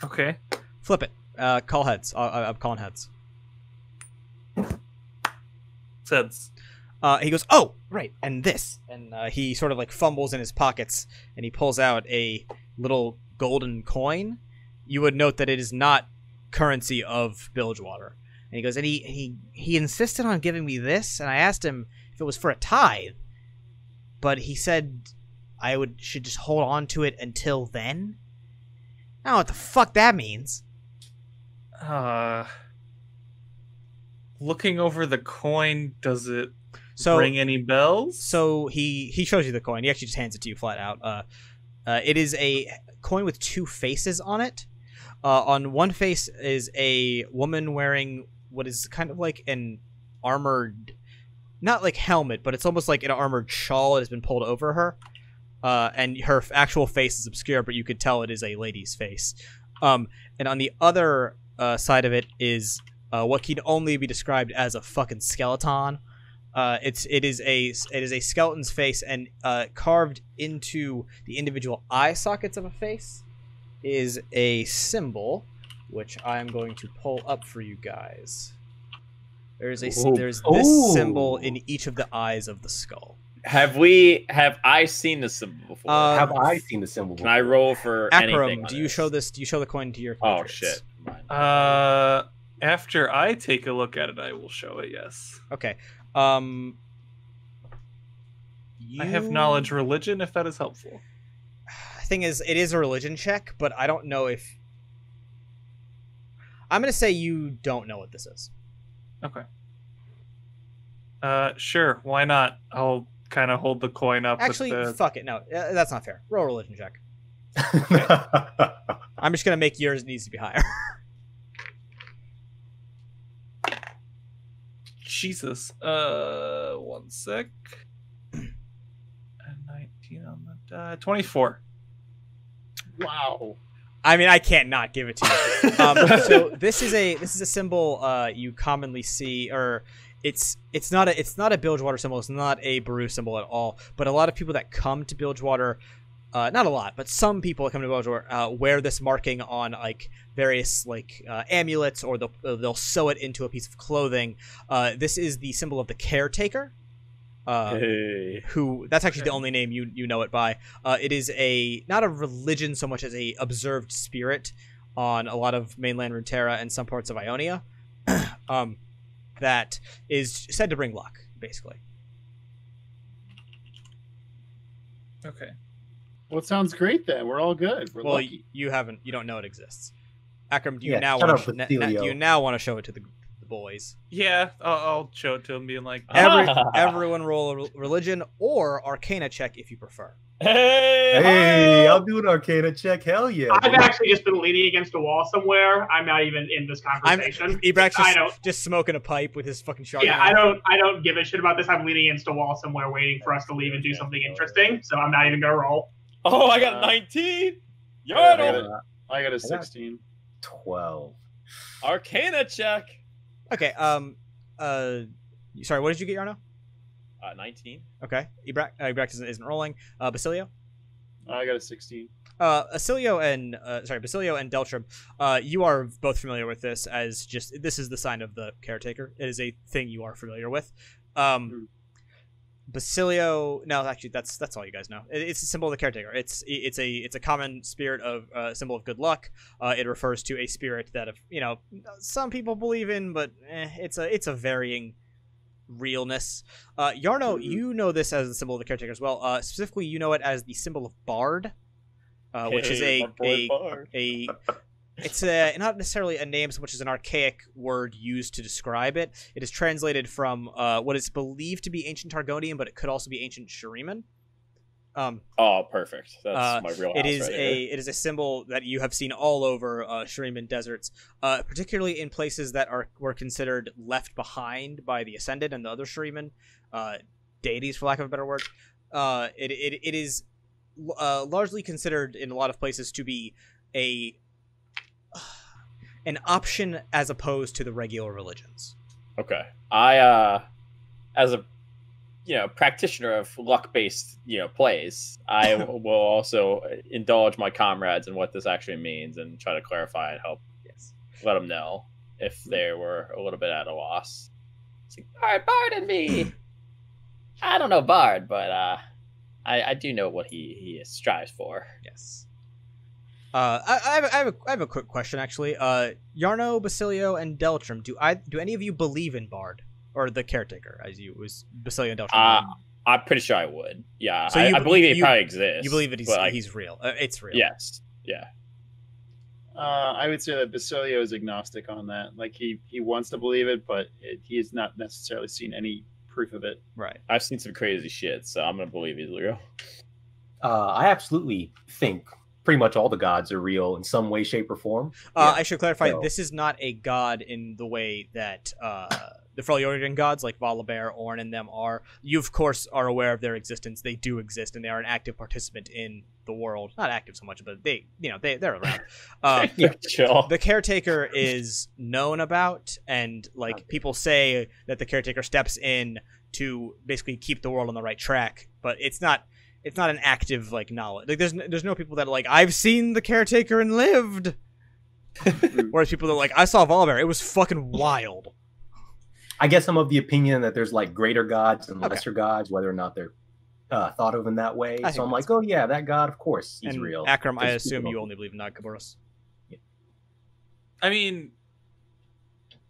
Okay. Flip it. Uh, call heads. Uh, uh, I'm calling heads. Says Uh, he goes, "Oh, right, and this," and uh, he sort of like fumbles in his pockets and he pulls out a little golden coin. You would note that it is not currency of Bilgewater. And he goes, and he he he insisted on giving me this, and I asked him if it was for a tithe, but he said I would should just hold on to it until then. I don't know what the fuck that means. Uh, looking over the coin, does it So ring any bells? So he he shows you the coin. He actually just hands it to you flat out. Uh, uh, it is a coin with two faces on it. Uh, on one face is a woman wearing what is kind of like an armored, not like helmet, but it's almost like an armored shawl that has been pulled over her. Uh, and her actual face is obscure, but you could tell it is a lady's face. Um, and on the other uh, side of it is uh, what can only be described as a fucking skeleton. Uh, it's it is a it is a skeleton's face, and uh, carved into the individual eye sockets of a face is a symbol, which I am going to pull up for you guys. There's a Ooh. there's this symbol in each of the eyes of the skull. Have we? Have I seen this symbol before? Uh, Have I seen the symbol? Can I roll for anything? Akram, on do you this? show this? Do you show the coin to your? Oh compatriots? shit! Uh, after I take a look at it, I will show it. Yes, Okay. Um. I have knowledge religion, if that is helpful. Thing is, it is a religion check, but I don't know if. I'm gonna say you don't know what this is. Okay. Uh, sure. Why not? I'll kind of hold the coin up. Actually, with the... fuck it. No, uh, that's not fair. Roll a religion check. (laughs) I'm just gonna make yours needs to be higher. (laughs) Jesus. Uh, one sec. (clears throat) And 19 on the die. 24. Wow. I mean, I can't not give it to you. (laughs) Um, so this is a this is a symbol uh, you commonly see, or it's it's not a it's not a Bilgewater symbol. It's not a Buhru symbol at all. But a lot of people that come to Bilgewater, uh, not a lot, but some people that come to Bilgewater uh, wear this marking on like various like uh, amulets, or they'll uh, they'll sew it into a piece of clothing. Uh, this is the symbol of the caretaker. Uh, Hey. who that's actually the only name you you know it by. Uh, it is a not a religion so much as a observed spirit on a lot of mainland Runeterra and some parts of Ionia. (clears throat) um, that is said to bring luck, basically. Okay. Well, it sounds great then. We're all good. We're well, lucky. you haven't you don't know it exists. Akram, do you Yeah, now shut want up, to do Basilio. you now want to show it to the, the boys? Yeah, I'll, I'll show it to him, being like, (laughs) Every everyone roll a religion or Arcana check if you prefer. Hey, hey, I'll do an Arcana check. Hell yeah. I've dude. actually just been leaning against a wall somewhere. I'm not even in this I'm conversation. Ebrak's I just, don't- just smoking a pipe with his fucking shotgun. yeah, I don't. I don't give a shit about this. I'm leaning against a wall somewhere, waiting for us to leave and do something interesting. So I'm not even gonna roll. Oh, I got Uh, 19. I got Yordle. a- I got a 16. 12. Arcana check. Okay. Um. Uh. Sorry. What did you get, Yarno? Uh, 19. Okay. Ebrak. Uh, Ebrak isn't, isn't rolling. Uh. Basilio. I got a 16. Uh. Basilio and uh. Sorry. Basilio and Deltram. Uh. You are both familiar with this as just this is the sign of the caretaker. It is a thing you are familiar with. Um. Basilio. No, actually, that's that's all you guys know. It, it's a symbol of the caretaker. It's it's a it's a common spirit of uh, symbol of good luck. Uh, it refers to a spirit that, if you know, some people believe in, but eh, it's a it's a varying realness. Uh, Yarno, Mhm. you know this as the symbol of the caretaker as well. Uh, specifically, you know it as the symbol of Bard, uh, which is a a, a it's a, not necessarily a name so much as an archaic word used to describe it. It is translated from uh, what is believed to be ancient Targonian, but it could also be ancient Shuriman. Um, Oh, perfect. That's Uh, my real it is right a here. it is a symbol that you have seen all over uh, Shuriman deserts, uh, particularly in places that are were considered left behind by the Ascended and the other Shuriman uh, deities, for lack of a better word. Uh, it, it it is uh, largely considered in a lot of places to be a an option as opposed to the regular religions. Okay. I uh as a you know, practitioner of luck-based, you know, plays, i (laughs) will also indulge my comrades in what this actually means and try to clarify and help Yes. let them know if they were a little bit at a loss. It's like, Bard and me. (laughs) I don't know Bard, but uh, I, I do know what he, he strives for. Yes. Uh, I, I, have, a- I, have a, I have a quick question actually. Uh, Yarno, Basilio, and Deltram. Do I do any of you believe in Bard or the caretaker, as you was Basilio and Deltram? Uh, I'm pretty sure I would. Yeah, So I, you- I believe he you- probably exists. You believe that he's like, he's real. Uh, it's real. yes, yeah. Uh, I would say that Basilio is agnostic on that. Like he he wants to believe it, but it, he has not necessarily seen any proof of it. Right. I've seen some crazy shit, so I'm gonna believe he's real. Uh, I absolutely think pretty much all the gods are real in some way, shape, or form. Uh, Yeah. I should clarify. So- This is not a god in the way that uh, the Freljordian gods, like Volibear, Ornn, and them are. You, of course, are aware of their existence. They do exist, and they are an active participant in the world. Not active so much, but they, you know, they they're around. Uh, (laughs) Yeah. The caretaker is known about, and like people say that the caretaker steps in to basically keep the world on the right track, but it's not. It's not an active like knowledge. Like there's n- there's no people that are like I've seen the caretaker and lived. (laughs) Whereas people that are like I saw Volibear, it was fucking wild. I guess I'm of the opinion that there's like greater gods and Okay. lesser gods, whether or not they're uh, thought of in that way. I So I'm that's like, oh yeah, that god, of course, he's and real. Akram, I assume people you only believe in Nagakabouros. I mean,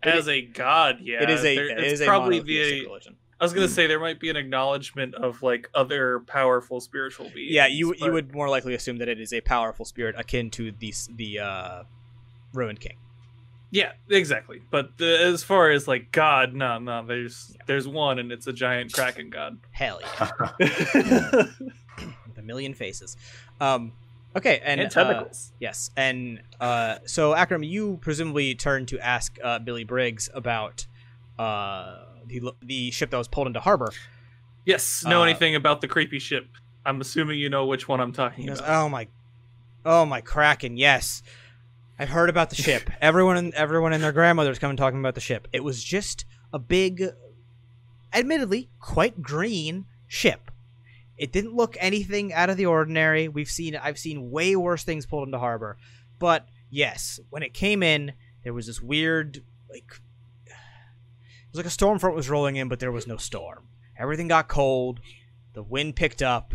It as a god, yeah, it is a there- it it's is a probably monotheistic the. religion. I was gonna say there might be an acknowledgement of like other powerful spiritual beings. Yeah, you you would more likely assume that it is a powerful spirit akin to the the uh, ruined king. Yeah, exactly. But the, as far as like God, no, no, there's there's one, and it's a giant kraken god. Hell yeah, (laughs) (laughs) with a million faces. Um, okay, and, and, uh, tentacles. Yes, and uh, so Akram, you presumably turned to ask uh, Billy Briggs about uh, the the ship that was pulled into harbor. yes. Know uh, anything about the creepy ship? I'm assuming you know which one I'm talking goes, about. "Oh my, oh my Kraken! Yes, I've heard about the ship. (laughs) everyone, and everyone and their grandmothers coming talking about the ship. It was just a big, admittedly quite green ship. It didn't look anything out of the ordinary. We've seen, I've seen way worse things pulled into harbor, but yes, when it came in, there was this weird, like, was like a storm front was rolling in, but there was no storm. Everything got cold. The wind picked up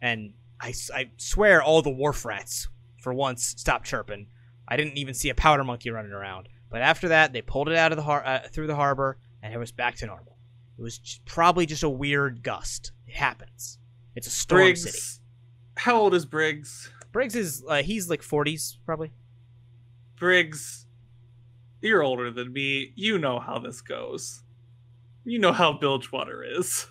and I, I swear all the wharf rats for once stopped chirping. I didn't even see a powder monkey running around. But after that, they pulled it out of the har- uh, through the harbor, and it was back to normal. It was probably just a weird gust. It happens. It's a storm Briggs. city. How old is Briggs? Briggs is uh, he's like 40s probably. Briggs, you're older than me. You know how this goes. You know how Bilgewater is.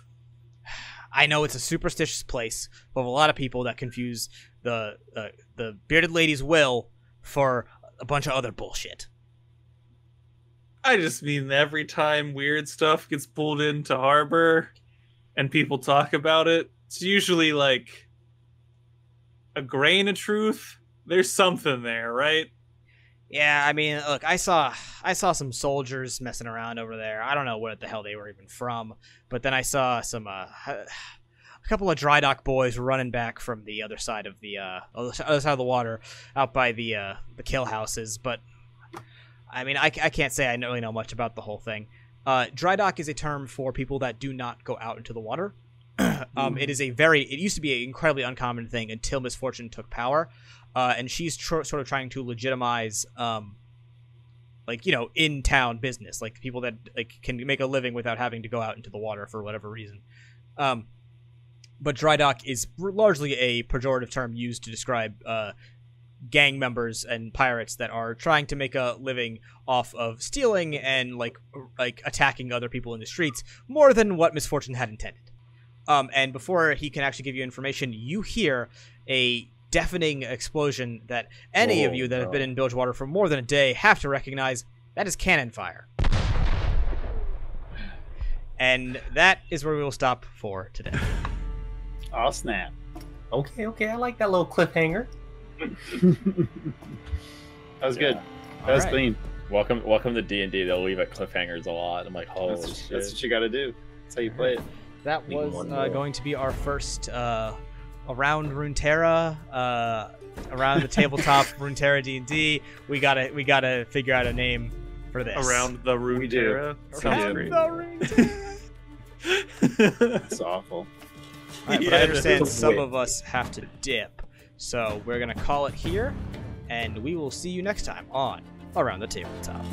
I know it's a superstitious place, but a lot of people that confuse the uh, the bearded lady's will for a bunch of other bullshit. I just mean every time weird stuff gets pulled into harbor and people talk about it, it's usually like a grain of truth. There's something there, right? Yeah, I mean, look, I saw I saw some soldiers messing around over there. I don't know where the hell they were even from, but then I saw some uh, (sighs) a couple of dry dock boys running back from the other side of the uh, other side of the water, out by the uh, the kill houses. But I mean, I, I can't say I really know much about the whole thing. Uh, dry dock is a term for people that do not go out into the water. (clears throat) um, it is a very it used to be an incredibly uncommon thing until Miss Fortune took power uh, and she's tr- sort of trying to legitimize um, like you know in town business like people that like can make a living without having to go out into the water for whatever reason. Um, but dry dock is largely a pejorative term used to describe uh, gang members and pirates that are trying to make a living off of stealing and like like attacking other people in the streets more than what Miss Fortune had intended um, and before he can actually give you information you hear a deafening explosion that any of Oh, you that have been in Bilgewater for more than a day have to recognize that is cannon fire. And that is where we will stop for today. (laughs) Oh snap! Okay, okay, I like that little cliffhanger. (laughs) that was good. That was Alright. clean. Welcome, welcome to D and D. They'll leave at cliffhangers a lot. I'm like, holy That's, shit. that's what you got to do. That's how you play it. That was uh, going to be our first uh, around Runeterra, uh, around the tabletop (laughs) Runeterra D and D. We gotta we gotta figure out a name for this. Around the We do. Runeterra. Sounds do. great. It's awful. Alright, but Yeah, I understand some of us have to dip, so we're gonna call it here, and we will see you next time on Around the Tabletop.